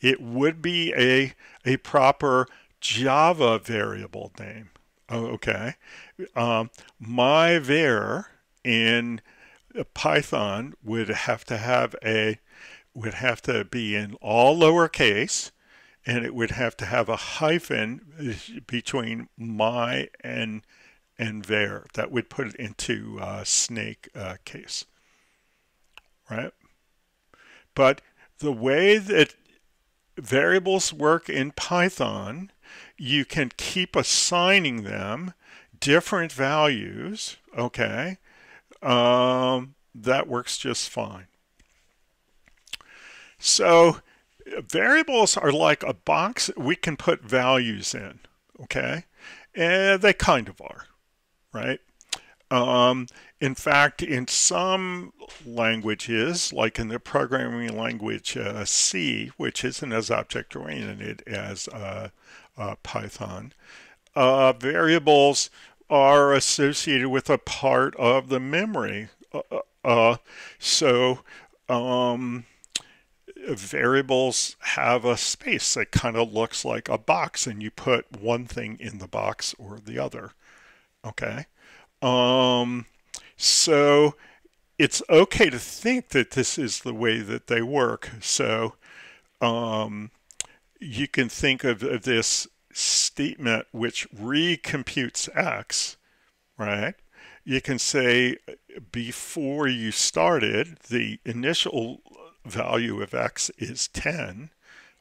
It would be a, a proper Java variable name. Oh, okay. Um, myvar in Python would have to have a would have to be in all lowercase and it would have to have a hyphen between my and and var. That would put it into uh, snake uh, case right? But the way that variables work in Python, you can keep assigning them different values, okay? Um, that works just fine. So variables are like a box we can put values in, okay? And they kind of are, right? Um, in fact, in some languages, like in the programming language uh, C, which isn't as object-oriented as uh, uh, Python, uh, variables are associated with a part of the memory. Uh, uh, so um, variables have a space that kind of looks like a box, and you put one thing in the box or the other. Okay. Um, so it's okay to think that this is the way that they work. So um, you can think of, of this statement which recomputes x, right? You can say before you started, the initial value of x is 10,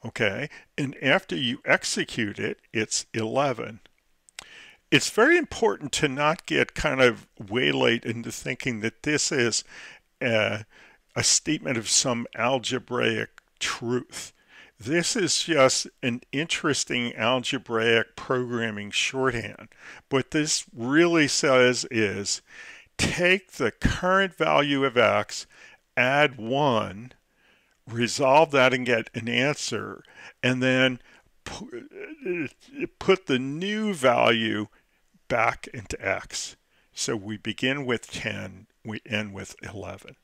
okay? And after you execute it, it's 11 it's very important to not get kind of waylaid into thinking that this is a, a statement of some algebraic truth. This is just an interesting algebraic programming shorthand. What this really says is take the current value of x, add 1, resolve that and get an answer, and then put the new value back into x. So we begin with 10, we end with 11.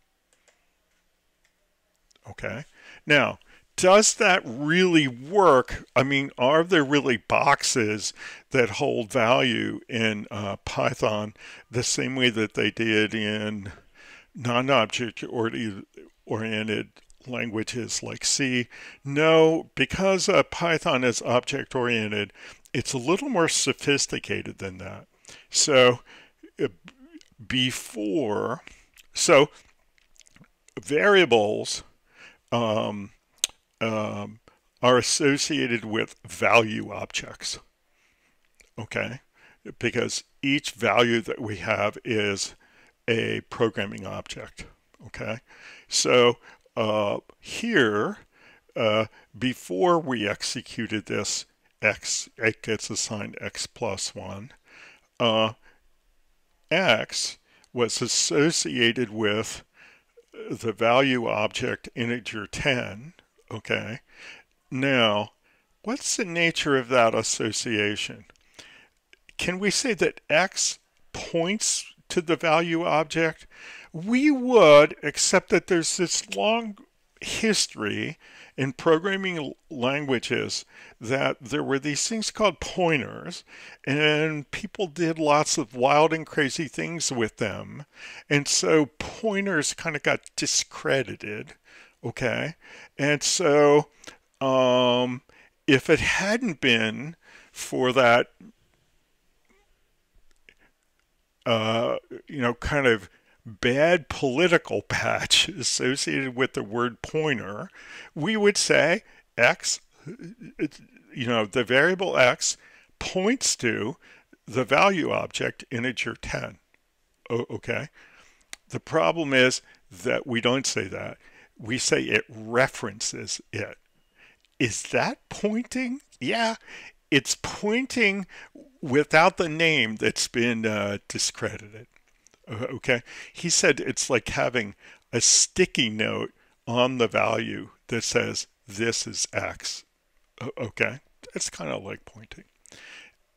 Okay, now does that really work? I mean, are there really boxes that hold value in uh, Python the same way that they did in non-object oriented languages like C? No, because uh, Python is object oriented, it's a little more sophisticated than that. So uh, before, so variables um, um, are associated with value objects. Okay, because each value that we have is a programming object. Okay, so uh, here, uh, before we executed this, x, it gets assigned x plus 1. Uh, x was associated with the value object integer 10, okay? Now, what's the nature of that association? Can we say that x points to the value object? We would, except that there's this long history in programming languages that there were these things called pointers and people did lots of wild and crazy things with them. And so pointers kind of got discredited okay? And so um, if it hadn't been for that uh, you know kind of bad political patch associated with the word pointer, we would say x, you know, the variable x points to the value object integer 10. okay? The problem is that we don't say that. We say it references it. Is that pointing? Yeah, it's pointing without the name that's been uh, discredited. Uh, okay. He said it's like having a sticky note on the value that says this is X. Okay. It's kind of like pointing.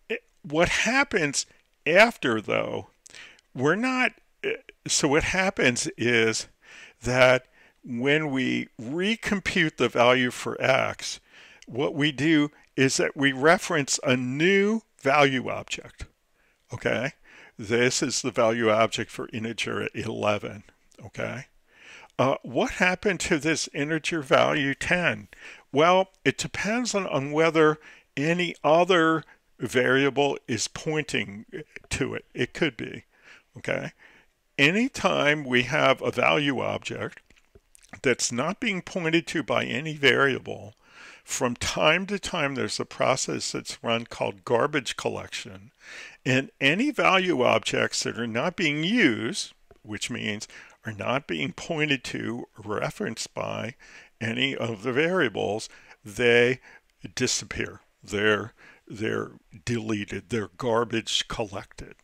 It, what happens after, though, we're not. Uh, so, what happens is that when we recompute the value for X, what we do is that we reference a new value object. Okay. This is the value object for integer 11, okay? Uh, what happened to this integer value 10? Well, it depends on, on whether any other variable is pointing to it. It could be, okay? Anytime we have a value object that's not being pointed to by any variable, from time to time, there's a process that's run called garbage collection. And any value objects that are not being used, which means are not being pointed to, or referenced by any of the variables, they disappear. They're, they're deleted. They're garbage collected.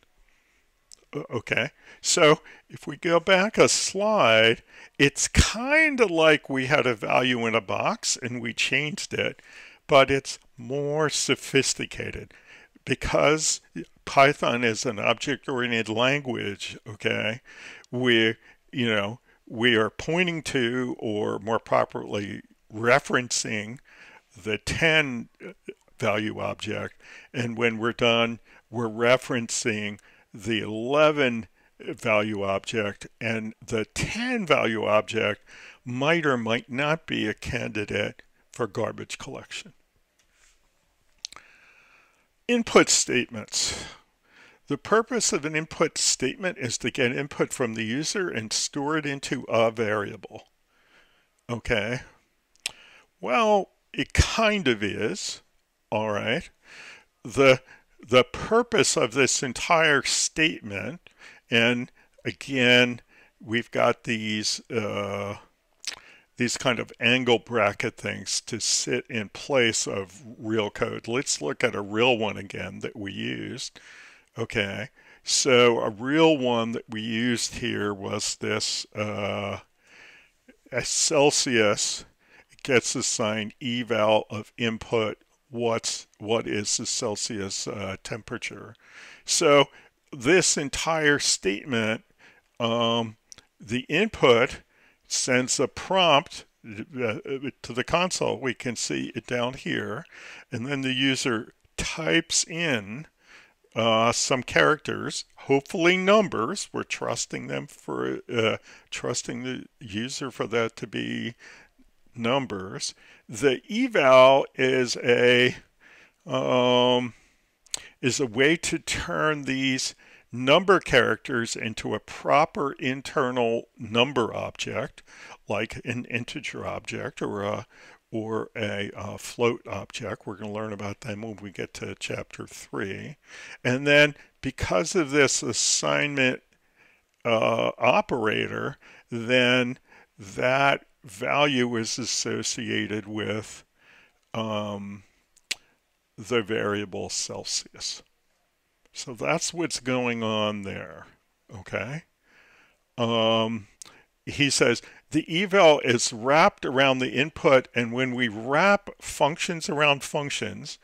Uh, okay, so if we go back a slide, it's kind of like we had a value in a box and we changed it, but it's more sophisticated because Python is an object-oriented language. Okay, we you know we are pointing to, or more properly, referencing the 10 uh, value object, and when we're done, we're referencing the 11 value object and the 10 value object might or might not be a candidate for garbage collection. Input statements. The purpose of an input statement is to get input from the user and store it into a variable. Okay. Well, it kind of is. All right. The the purpose of this entire statement, and again, we've got these uh, these kind of angle bracket things to sit in place of real code. Let's look at a real one again that we used. Okay, so a real one that we used here was this uh, Celsius gets assigned eval of input what's what is the Celsius uh, temperature. So this entire statement, um, the input sends a prompt uh, to the console. We can see it down here, and then the user types in uh, some characters, hopefully numbers. We're trusting them for uh, trusting the user for that to be numbers. The eval is a um, is a way to turn these number characters into a proper internal number object, like an integer object or a or a uh, float object. We're going to learn about them when we get to chapter three. And then because of this assignment uh, operator, then that value is associated with um, the variable Celsius. So that's what's going on there, okay? um, he says the eval is wrapped around the input, and when we wrap functions around functions,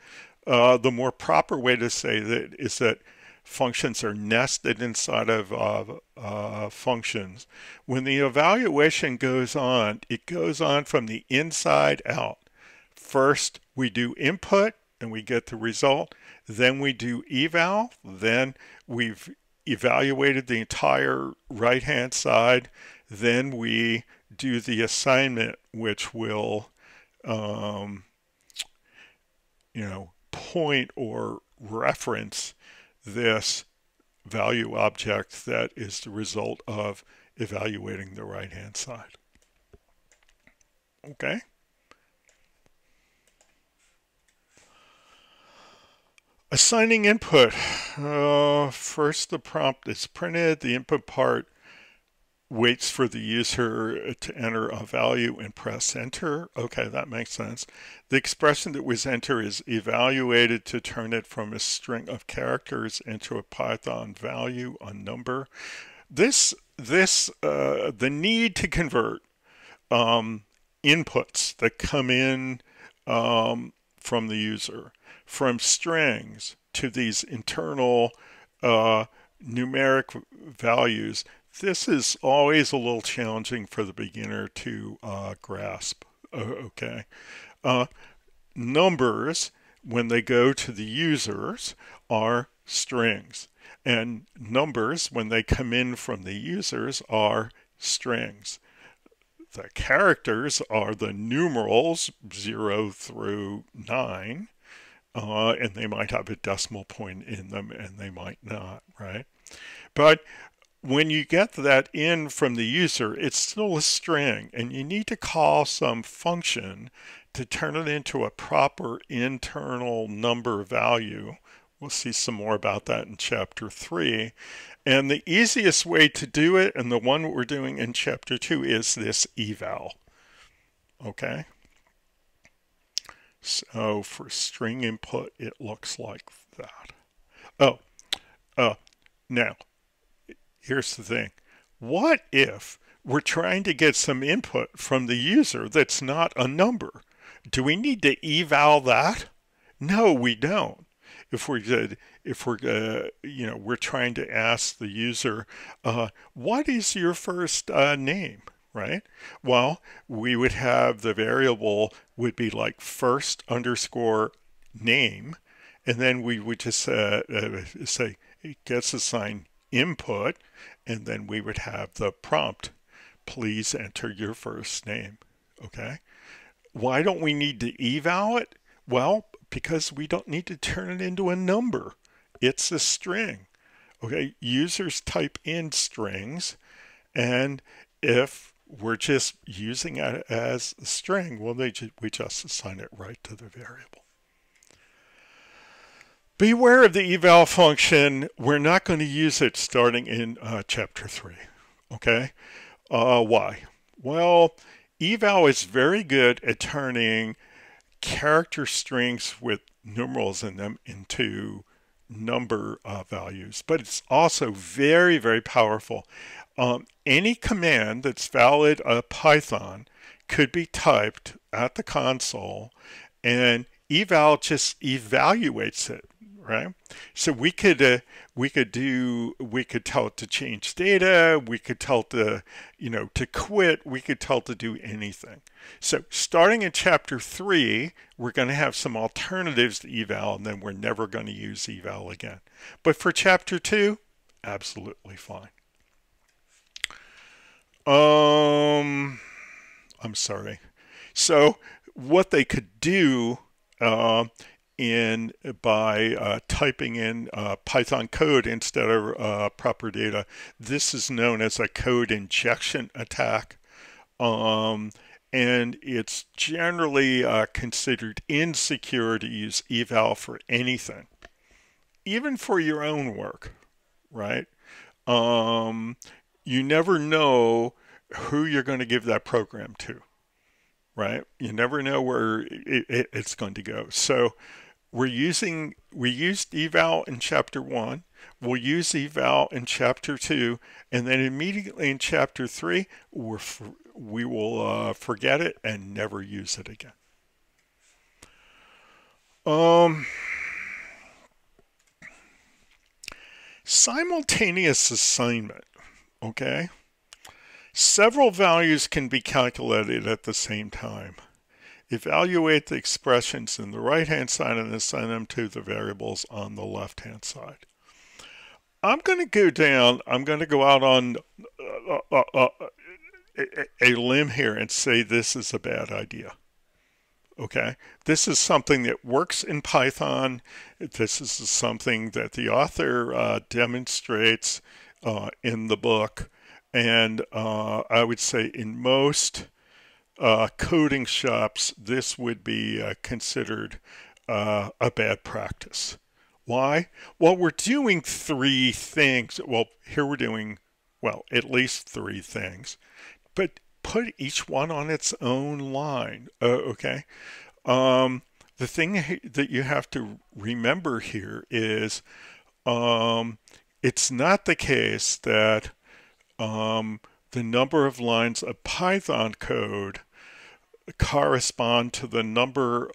uh, the more proper way to say that is that functions are nested inside of uh, uh, functions. When the evaluation goes on, it goes on from the inside out. First, we do input and we get the result. Then we do eval. Then we've evaluated the entire right hand side. Then we do the assignment, which will, um, you know, point or reference this value object that is the result of evaluating the right hand side. Okay. Assigning input. Uh, first, the prompt is printed. The input part waits for the user to enter a value and press enter. Okay, that makes sense. The expression that was entered is evaluated to turn it from a string of characters into a Python value, a number. This, this, uh, the need to convert um, inputs that come in um, from the user from strings to these internal uh, numeric values this is always a little challenging for the beginner to uh, grasp. Okay. Uh, numbers, when they go to the users, are strings. And numbers, when they come in from the users, are strings. The characters are the numerals 0 through 9, uh, and they might have a decimal point in them and they might not, right? But when you get that in from the user, it's still a string, and you need to call some function to turn it into a proper internal number value. We'll see some more about that in chapter 3. And the easiest way to do it, and the one we're doing in chapter 2, is this eval. Okay? So for string input, it looks like that. Oh, uh, now here's the thing. What if we're trying to get some input from the user that's not a number? Do we need to eval that? No, we don't. If we're if we're uh, you know we're trying to ask the user, uh, what is your first uh, name, right? Well, we would have the variable would be like first underscore name, and then we would just uh, uh, say it gets assigned input, and then we would have the prompt, please enter your first name, okay? Why don't we need to eval it? Well, because we don't need to turn it into a number. It's a string, okay? Users type in strings, and if we're just using it as a string, well, they just, we just assign it right to the variable. Beware of the eval function. We're not going to use it starting in uh, chapter 3. Okay? Uh, why? Well, eval is very good at turning character strings with numerals in them into number uh, values, but it's also very, very powerful. Um, any command that's valid a Python could be typed at the console and eval just evaluates it right? So we could uh, we could do we could tell it to change data, we could tell it to you know to quit, we could tell it to do anything. So starting in chapter three, we're going to have some alternatives to eval, and then we're never going to use eval again. But for chapter two, absolutely fine. Um, I'm sorry. So what they could do uh, in by uh, typing in uh, Python code instead of uh, proper data. This is known as a code injection attack. Um, and it's generally uh, considered insecure to use eval for anything, even for your own work, right? Um, you never know who you're going to give that program to, right? You never know where it, it, it's going to go. So we're using we used eval in chapter one we'll use eval in chapter two and then immediately in chapter three we're we will uh, forget it and never use it again um simultaneous assignment okay several values can be calculated at the same time Evaluate the expressions in the right-hand side and assign them to the variables on the left-hand side. I'm going to go down, I'm going to go out on uh, uh, uh, a, a limb here and say this is a bad idea. Okay, this is something that works in Python. This is something that the author uh, demonstrates uh, in the book. And uh, I would say in most uh, coding shops, this would be uh, considered uh, a bad practice. Why? Well, we're doing three things. Well, here we're doing, well, at least three things, but put each one on its own line. Uh, okay. Um, the thing that you have to remember here is um, it's not the case that um, the number of lines of Python code correspond to the number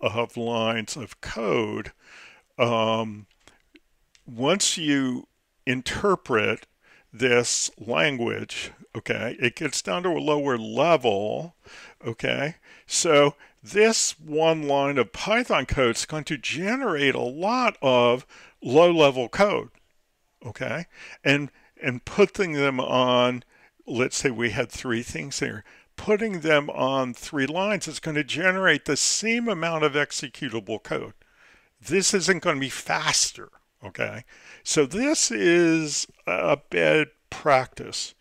of lines of code. Um, once you interpret this language, okay, it gets down to a lower level, okay? So this one line of Python code is going to generate a lot of low-level code, okay? And and putting them on, let's say we had three things here, putting them on three lines is going to generate the same amount of executable code. This isn't going to be faster, okay? So this is a bad practice.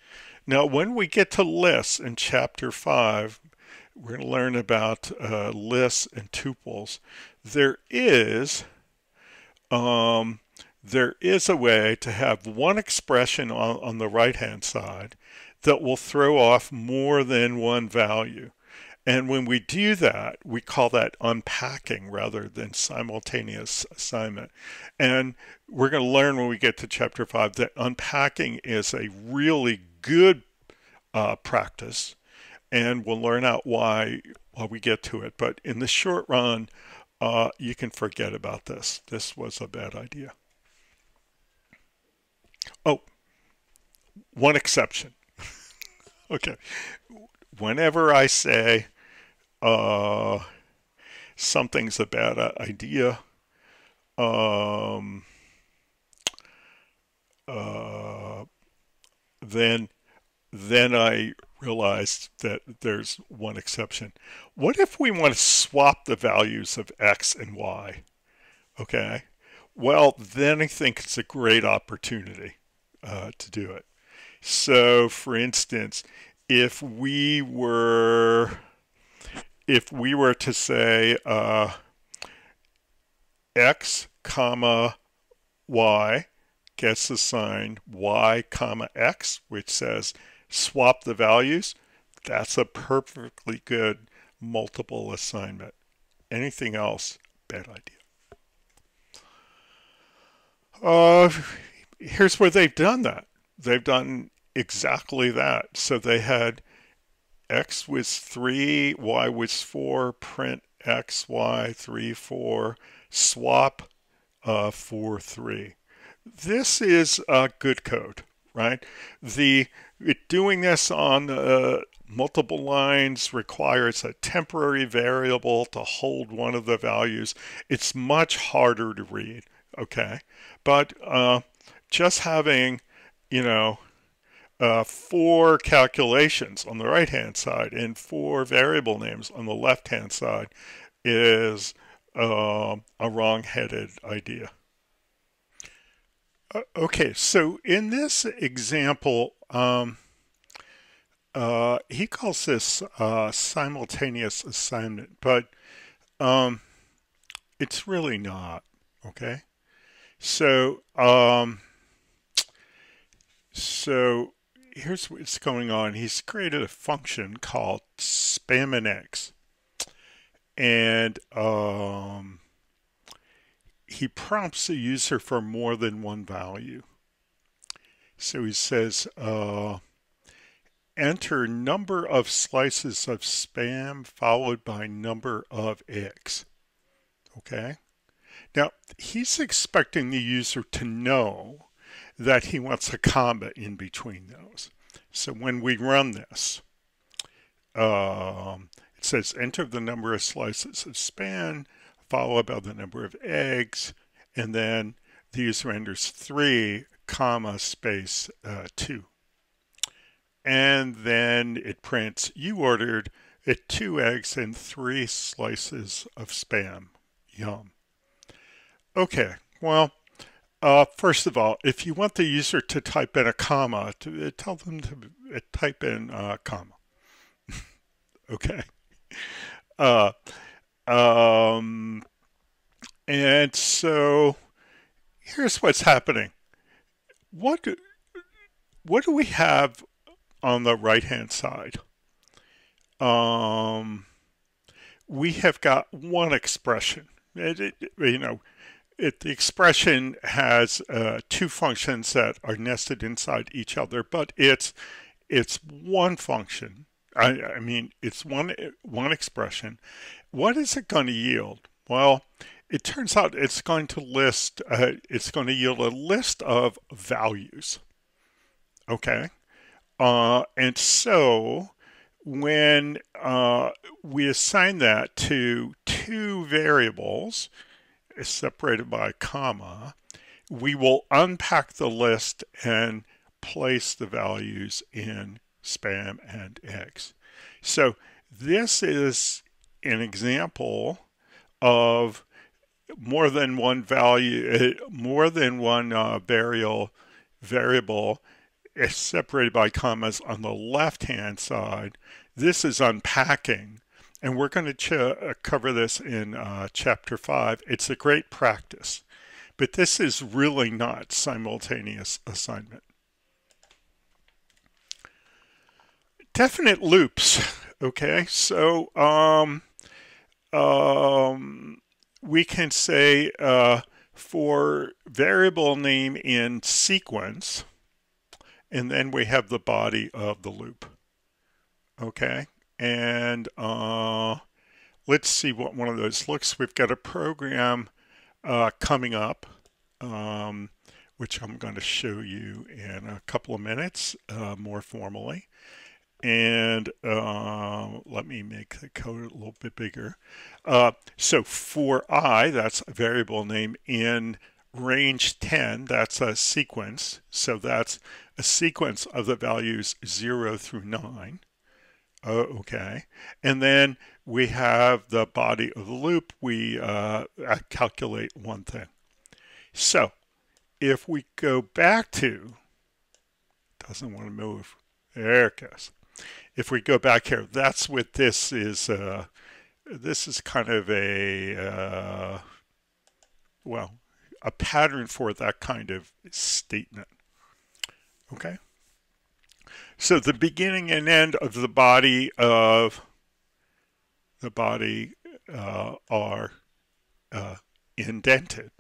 Now, when we get to lists in chapter 5, we're going to learn about uh, lists and tuples. There is um, there is a way to have one expression on, on the right hand side that will throw off more than one value. And when we do that, we call that unpacking rather than simultaneous assignment. And we're going to learn when we get to chapter five that unpacking is a really good uh, practice. And we'll learn out why while we get to it. But in the short run, uh, you can forget about this. This was a bad idea. Oh, one exception. Okay. Whenever I say uh, something's a bad idea, um, uh, then then I realized that there's one exception. What if we want to swap the values of x and y? Okay. Well, then I think it's a great opportunity uh, to do it. So, for instance, if we were if we were to say uh, x comma y gets assigned y comma x, which says swap the values, that's a perfectly good multiple assignment. Anything else, bad idea. Uh, here's where they've done that. They've done exactly that. So they had x was 3, y was 4, print x, y, 3, 4, swap uh, 4, 3. This is a good code, right? The it, Doing this on uh, multiple lines requires a temporary variable to hold one of the values. It's much harder to read, okay? But uh, just having, you know, uh, four calculations on the right hand side and four variable names on the left hand side is uh, a wrong headed idea. Uh, okay, so in this example, um, uh, he calls this uh, simultaneous assignment, but um, it's really not, okay? So, um, so here's what's going on. He's created a function called spamneggs. and um, he prompts the user for more than one value. So he says, uh, enter number of slices of spam followed by number of eggs. Okay. He's expecting the user to know that he wants a comma in between those. So when we run this, um, it says enter the number of slices of spam followed by the number of eggs, and then the user enters three comma space uh, two. And then it prints you ordered it two eggs and three slices of spam. Yum. Okay, well, uh, first of all, if you want the user to type in a comma, to, uh, tell them to uh, type in a uh, comma. okay. Uh, um, and so here's what's happening. What what do we have on the right hand side? Um, we have got one expression. It, it, you know, it, the expression has uh, two functions that are nested inside each other, but it's it's one function. I, I mean, it's one one expression. What is it going to yield? Well, it turns out it's going to list, uh, it's going to yield a list of values. Okay. Uh, and so when uh, we assign that to two variables separated by a comma, we will unpack the list and place the values in spam and eggs. So this is an example of more than one value, more than one uh, variable, variable is separated by commas on the left-hand side. This is unpacking, and we're going to uh, cover this in uh, chapter 5. It's a great practice, but this is really not simultaneous assignment. Definite loops, okay? So, um, um, we can say uh, for variable name in sequence, and then we have the body of the loop. Okay, and uh, let's see what one of those looks. We've got a program uh, coming up, um, which I'm going to show you in a couple of minutes uh, more formally. And uh, let me make the code a little bit bigger. Uh, so for i, that's a variable name in range 10, that's a sequence. So that's a sequence of the values 0 through 9. Oh, okay. And then we have the body of the loop. We uh, calculate one thing. So if we go back to, doesn't want to move, there it goes if we go back here, that's what this is. Uh, this is kind of a, uh, well, a pattern for that kind of statement. Okay? So the beginning and end of the body of the body uh, are uh, indented,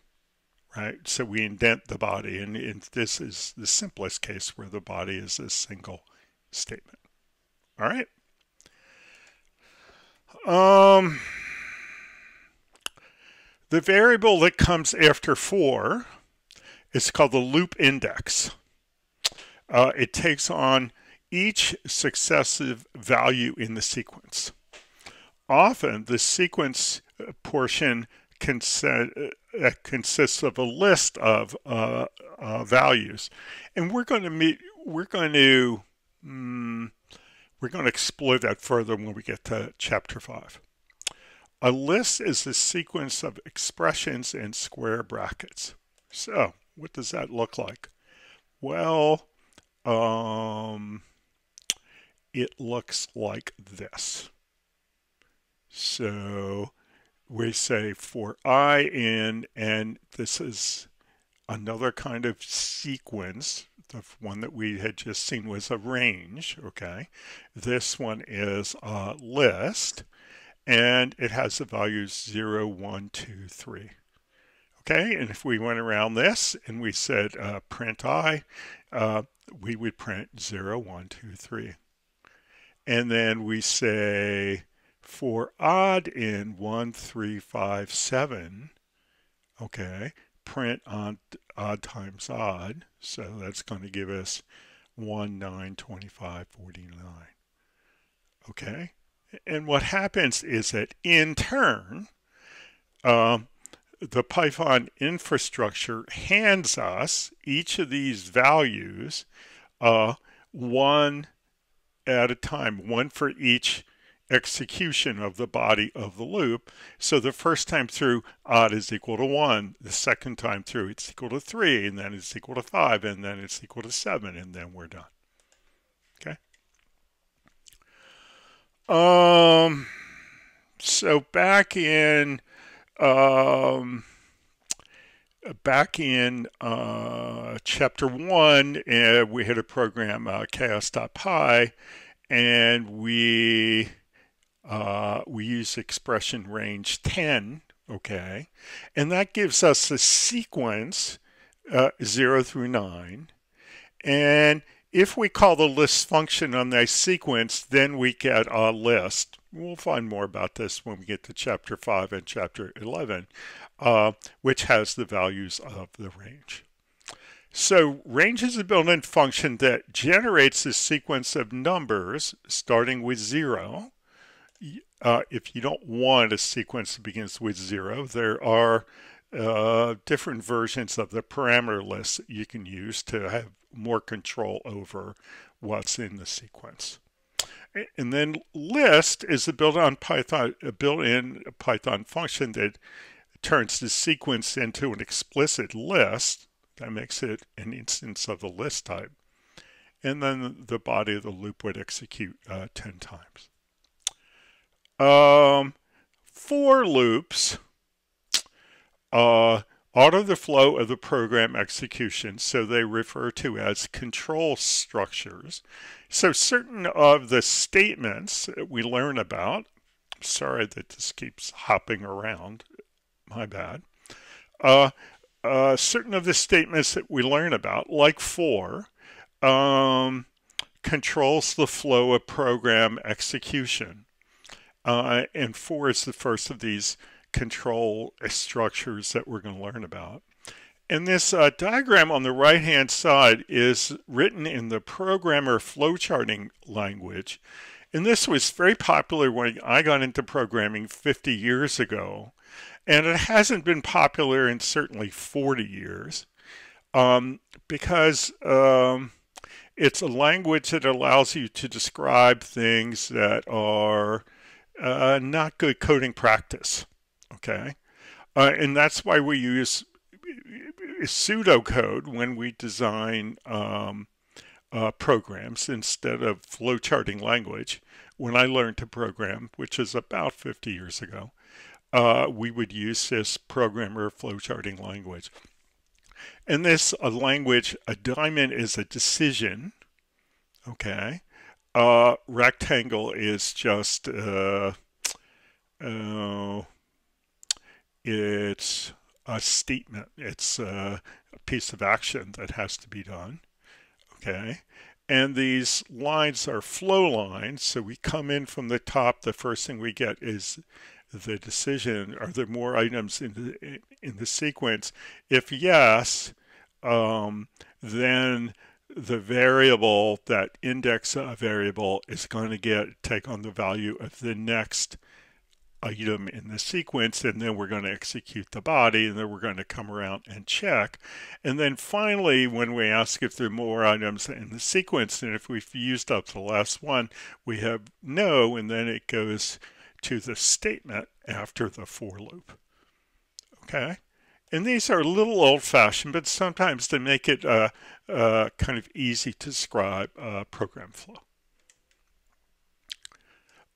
right? So we indent the body, and, this is the simplest case where the body is a single statement. All right. Um, the variable that comes after for is called the loop index. Uh, it takes on each successive value in the sequence. Often the sequence portion uh, consists of a list of uh, uh, values, and we're going to meet. We're going to. Mm, we're going to explore that further when we get to chapter 5. A list is a sequence of expressions in square brackets. So, what does that look like? Well, um, it looks like this. So, we say for i in, and this is another kind of sequence the one that we had just seen was a range, okay? This one is a list, and it has the values 0, 1, 2, 3. Okay, and if we went around this and we said uh, print i, uh, we would print 0, 1, 2, 3. And then we say for odd in 1, 3, 5, 7, okay, print on odd times odd. So that's going to give us 1, 9, 25, 49. Okay, and what happens is that in turn, um, the Python infrastructure hands us each of these values uh, one at a time, one for each execution of the body of the loop. So the first time through, odd is equal to 1. The second time through, it's equal to 3, and then it's equal to 5, and then it's equal to 7, and then we're done. Okay? Um, so back in um, back in uh, chapter one, uh, we had a program, uh, chaos.py, and we uh, we use expression range 10, okay, and that gives us a sequence uh, 0 through 9, and if we call the list function on that sequence, then we get a list. We'll find more about this when we get to chapter 5 and chapter 11, uh, which has the values of the range. So range is a built-in function that generates a sequence of numbers starting with 0. Uh, if you don't want a sequence that begins with 0, there are uh, different versions of the parameter list that you can use to have more control over what's in the sequence. And then list is a built-on Python, a built-in Python function that turns the sequence into an explicit list. That makes it an instance of the list type. And then the body of the loop would execute uh, 10 times. Um, for loops uh, auto the flow of the program execution, so they refer to as control structures. So certain of the statements that we learn about, sorry that this keeps hopping around, my bad, uh, uh, certain of the statements that we learn about, like for, um, controls the flow of program execution. Uh, and for is the first of these control structures that we're going to learn about. And this uh, diagram on the right hand side is written in the programmer flowcharting language. And this was very popular when I got into programming 50 years ago. And it hasn't been popular in certainly 40 years um, because um, it's a language that allows you to describe things that are uh, not good coding practice okay? Uh, and that's why we use pseudocode when we design um, uh, programs instead of flowcharting language. When I learned to program, which is about 50 years ago, uh, we would use this programmer flowcharting language. And this a language, a diamond is a decision, okay? Uh, rectangle is just, uh, uh, it's a statement. It's a piece of action that has to be done. Okay. And these lines are flow lines. So we come in from the top. The first thing we get is the decision. Are there more items in the, in the sequence? If yes, um, then the variable, that index variable is going to get take on the value of the next item in the sequence and then we're going to execute the body and then we're going to come around and check and then finally when we ask if there are more items in the sequence and if we've used up the last one we have no and then it goes to the statement after the for loop okay and these are a little old-fashioned but sometimes they make it uh, uh, kind of easy to describe uh, program flow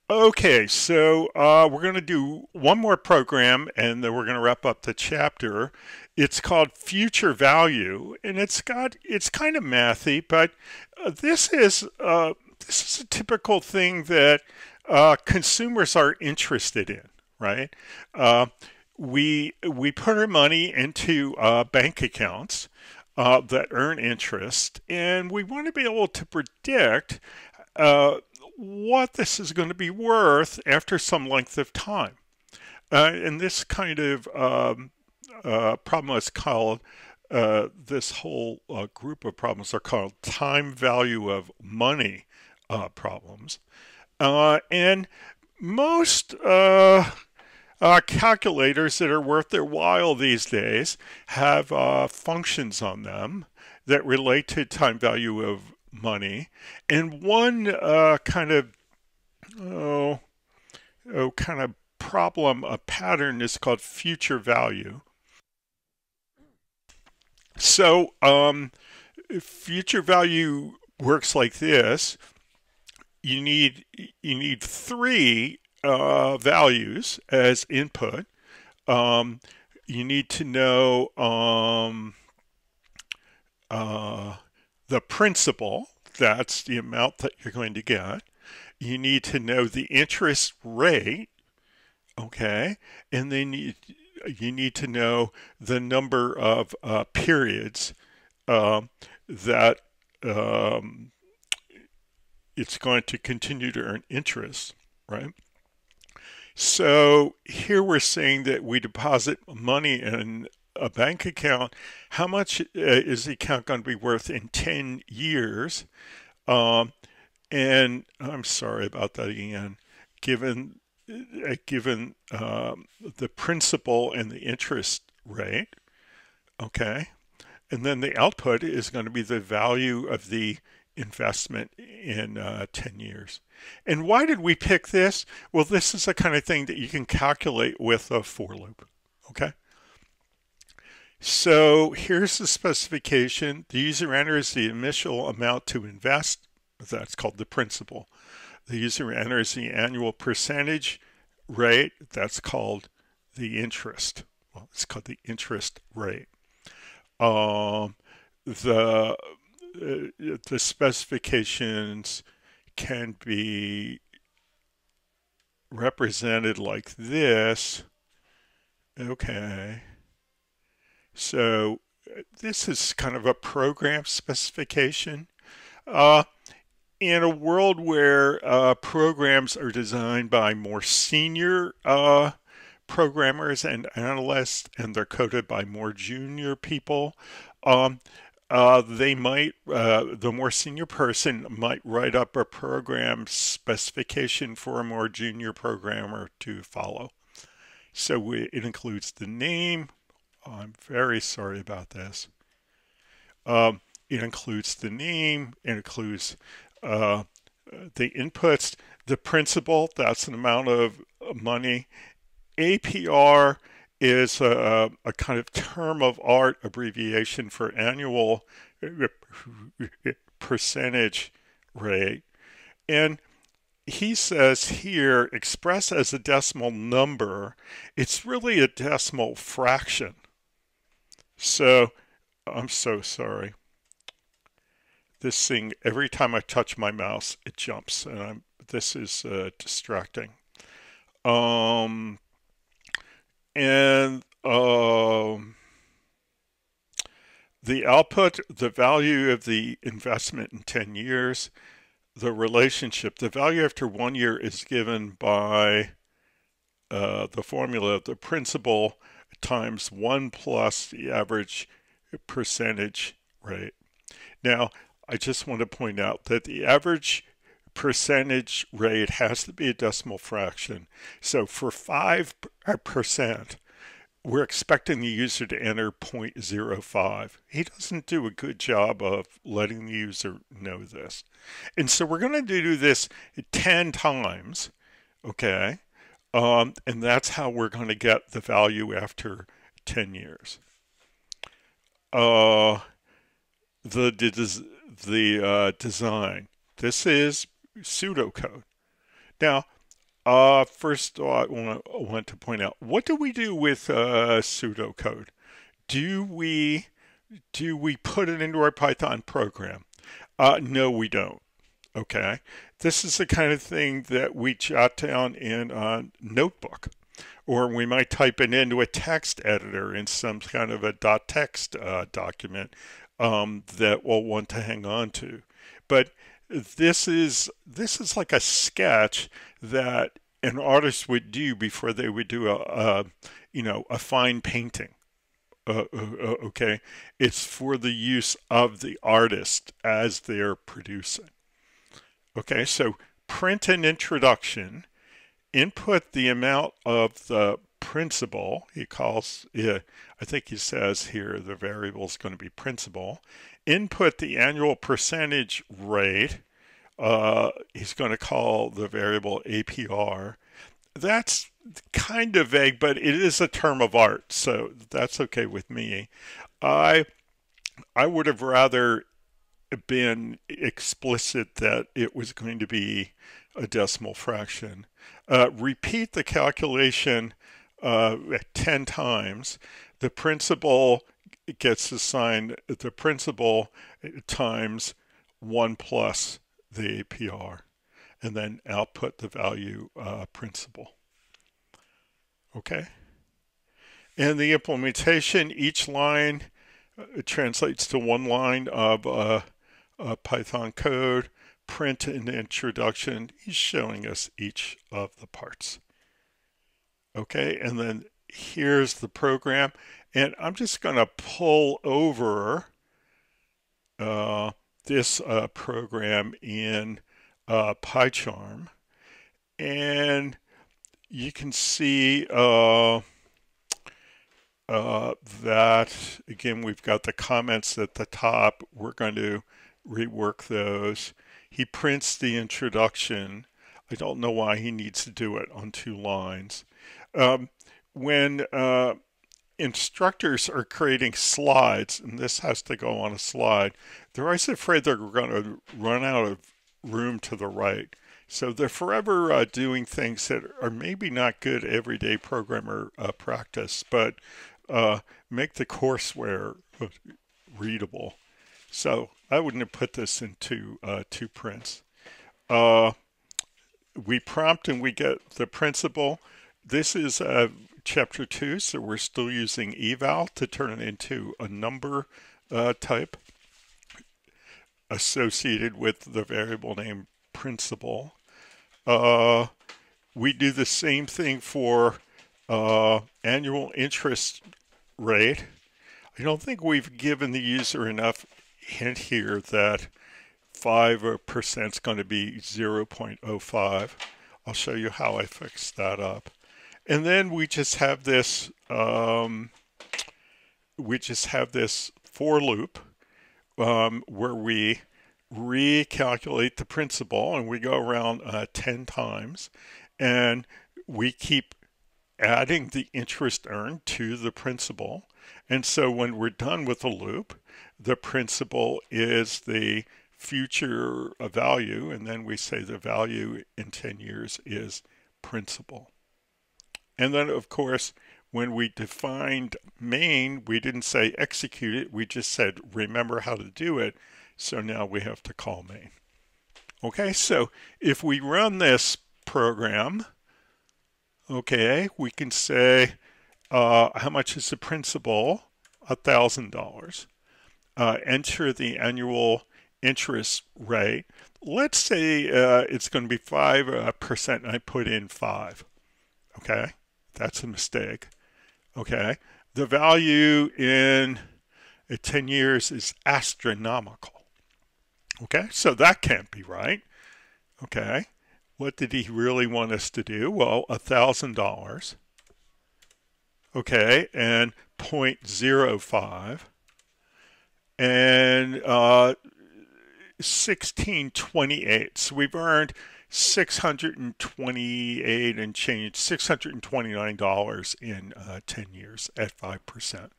Okay, so uh, we're going to do one more program and then we're going to wrap up the chapter. It's called Future Value and it's got it's kind of mathy, but uh, this is uh, this is a typical thing that uh, consumers are interested in, right? Uh, we we put our money into uh, bank accounts uh, that earn interest, and we want to be able to predict uh, what this is going to be worth after some length of time. Uh, and this kind of um, problem is called, uh, this whole uh, group of problems are called time value of money uh, problems. Uh, and most calculators that are worth their while these days have functions on them that relate to time value of money. And one uh, kind of oh, oh kind of problem, a pattern is called future value. So um, future value works like this. You need you need three uh, values as input. Um, you need to know um, uh, the principal, that's the amount that you're going to get. You need to know the interest rate, okay? And then you, you need to know the number of uh, periods um, that um, it's going to continue to earn interest, right? So here we're saying that we deposit money in a bank account, how much uh, is the account going to be worth in 10 years? Um, and I'm sorry about that again. Given uh, given um, the principal and the interest rate, okay, and then the output is going to be the value of the investment in uh, 10 years. And why did we pick this? Well, this is the kind of thing that you can calculate with a for loop, okay? So here's the specification. The user enters the initial amount to invest. That's called the principal. The user enters the annual percentage rate. That's called the interest. Well, it's called the interest rate. Um, the uh, the specifications can be represented like this. Okay. So this is kind of a program specification. Uh, in a world where uh, programs are designed by more senior uh, programmers and analysts and they're coded by more junior people, um, uh, they might, uh, the more senior person might write up a program specification for a more junior programmer to follow. So we, it includes the name, Oh, I'm very sorry about this. Um, it includes the name, it includes uh, the inputs, the principal, that's an amount of money. APR is a, a kind of term of art abbreviation for annual percentage rate. And he says here, expressed as a decimal number, it's really a decimal fraction. So I'm so sorry. This thing, every time I touch my mouse, it jumps, and I'm. This is uh, distracting. Um, and um, the output, the value of the investment in 10 years, the relationship, the value after one year is given by uh, the formula, the principal times 1 plus the average percentage rate. Now, I just want to point out that the average percentage rate has to be a decimal fraction. So for 5%, we're expecting the user to enter 0.05. He doesn't do a good job of letting the user know this. And so we're going to do this 10 times, okay? Um, and that's how we're going to get the value after 10 years. Uh, the the uh, design. This is pseudocode. Now, uh, first I want, want to point out, what do we do with uh, pseudocode? Do we do we put it into our Python program? Uh, no, we don't. Okay, this is the kind of thing that we jot down in a notebook, or we might type it into a text editor in some kind of a .text uh, document um, that we'll want to hang on to. But this is this is like a sketch that an artist would do before they would do a, a you know a fine painting. Uh, uh, uh, okay, it's for the use of the artist as they're producing. Okay, so print an introduction, input the amount of the principal. He calls, yeah, I think he says here the variable is going to be principal. Input the annual percentage rate. Uh, he's going to call the variable APR. That's kind of vague, but it is a term of art, so that's okay with me. I I would have rather been explicit that it was going to be a decimal fraction. Uh, repeat the calculation uh, 10 times. The principal gets assigned the principal times 1 plus the APR, and then output the value uh, principal. Okay. And the implementation, each line uh, translates to one line of uh, Python code. Print an introduction. He's showing us each of the parts. Okay, and then here's the program. And I'm just going to pull over uh, this uh, program in uh, PyCharm. And you can see uh, uh, that, again, we've got the comments at the top. We're going to rework those. He prints the introduction. I don't know why he needs to do it on two lines. Um, when uh, instructors are creating slides, and this has to go on a slide, they're always afraid they're going to run out of room to the right. So they're forever uh, doing things that are maybe not good everyday programmer uh, practice, but uh, make the courseware readable. So I wouldn't have put this into uh, two prints. Uh, we prompt and we get the principal. This is uh, chapter two, so we're still using eval to turn it into a number uh, type associated with the variable name principal. Uh, we do the same thing for uh, annual interest rate. I don't think we've given the user enough hint here that 5% is going to be 0.05. I'll show you how I fix that up. And then we just have this, um, we just have this for loop um, where we recalculate the principal and we go around uh, 10 times and we keep adding the interest earned to the principal. And so when we're done with the loop, the principal is the future value, and then we say the value in 10 years is principal. And then, of course, when we defined main, we didn't say execute it, we just said remember how to do it. So now we have to call main. Okay, so if we run this program, okay, we can say uh, how much is the principal? $1,000. Uh, enter the annual interest rate. Let's say uh, it's going to be 5% uh, I put in 5. Okay, that's a mistake. Okay, the value in uh, 10 years is astronomical. Okay, so that can't be right. Okay, what did he really want us to do? Well, $1,000. Okay, and 0.05 and uh, 1628. So we've earned 628 and change, $629 in uh, 10 years at 5%.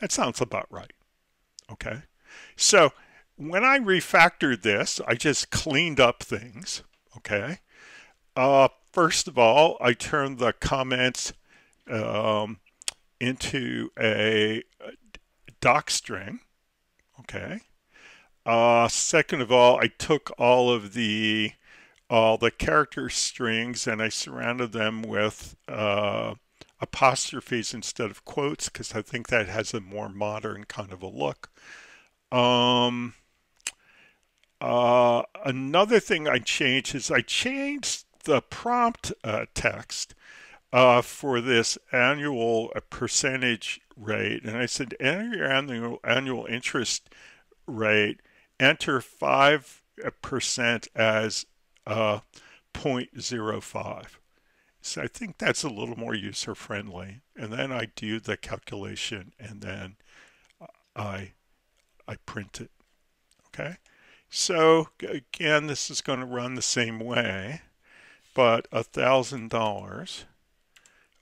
That sounds about right. Okay. So when I refactored this, I just cleaned up things. Okay. Uh, first of all, I turned the comments um, into a doc string. Okay. Uh, second of all, I took all of the all the character strings and I surrounded them with uh, apostrophes instead of quotes because I think that has a more modern kind of a look. Um, uh, another thing I changed is I changed the prompt uh, text uh, for this annual percentage rate. And I said, enter your annual, annual interest rate, enter 5% as uh, 0.05. So I think that's a little more user friendly. And then I do the calculation and then I, I print it. Okay. So again, this is going to run the same way, but a thousand dollars.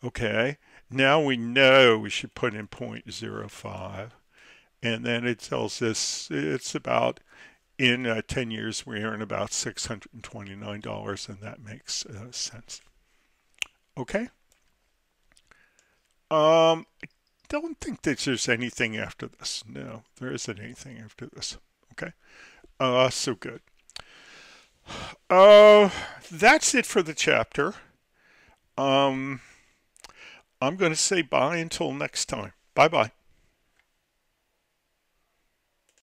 Okay. Now we know we should put in 0.05 and then it tells us it's about in uh, 10 years we earn about $629 and that makes uh, sense. Okay? Um I don't think that there's anything after this. No there isn't anything after this. Okay? Uh so good. Uh that's it for the chapter. Um I'm going to say bye until next time. Bye bye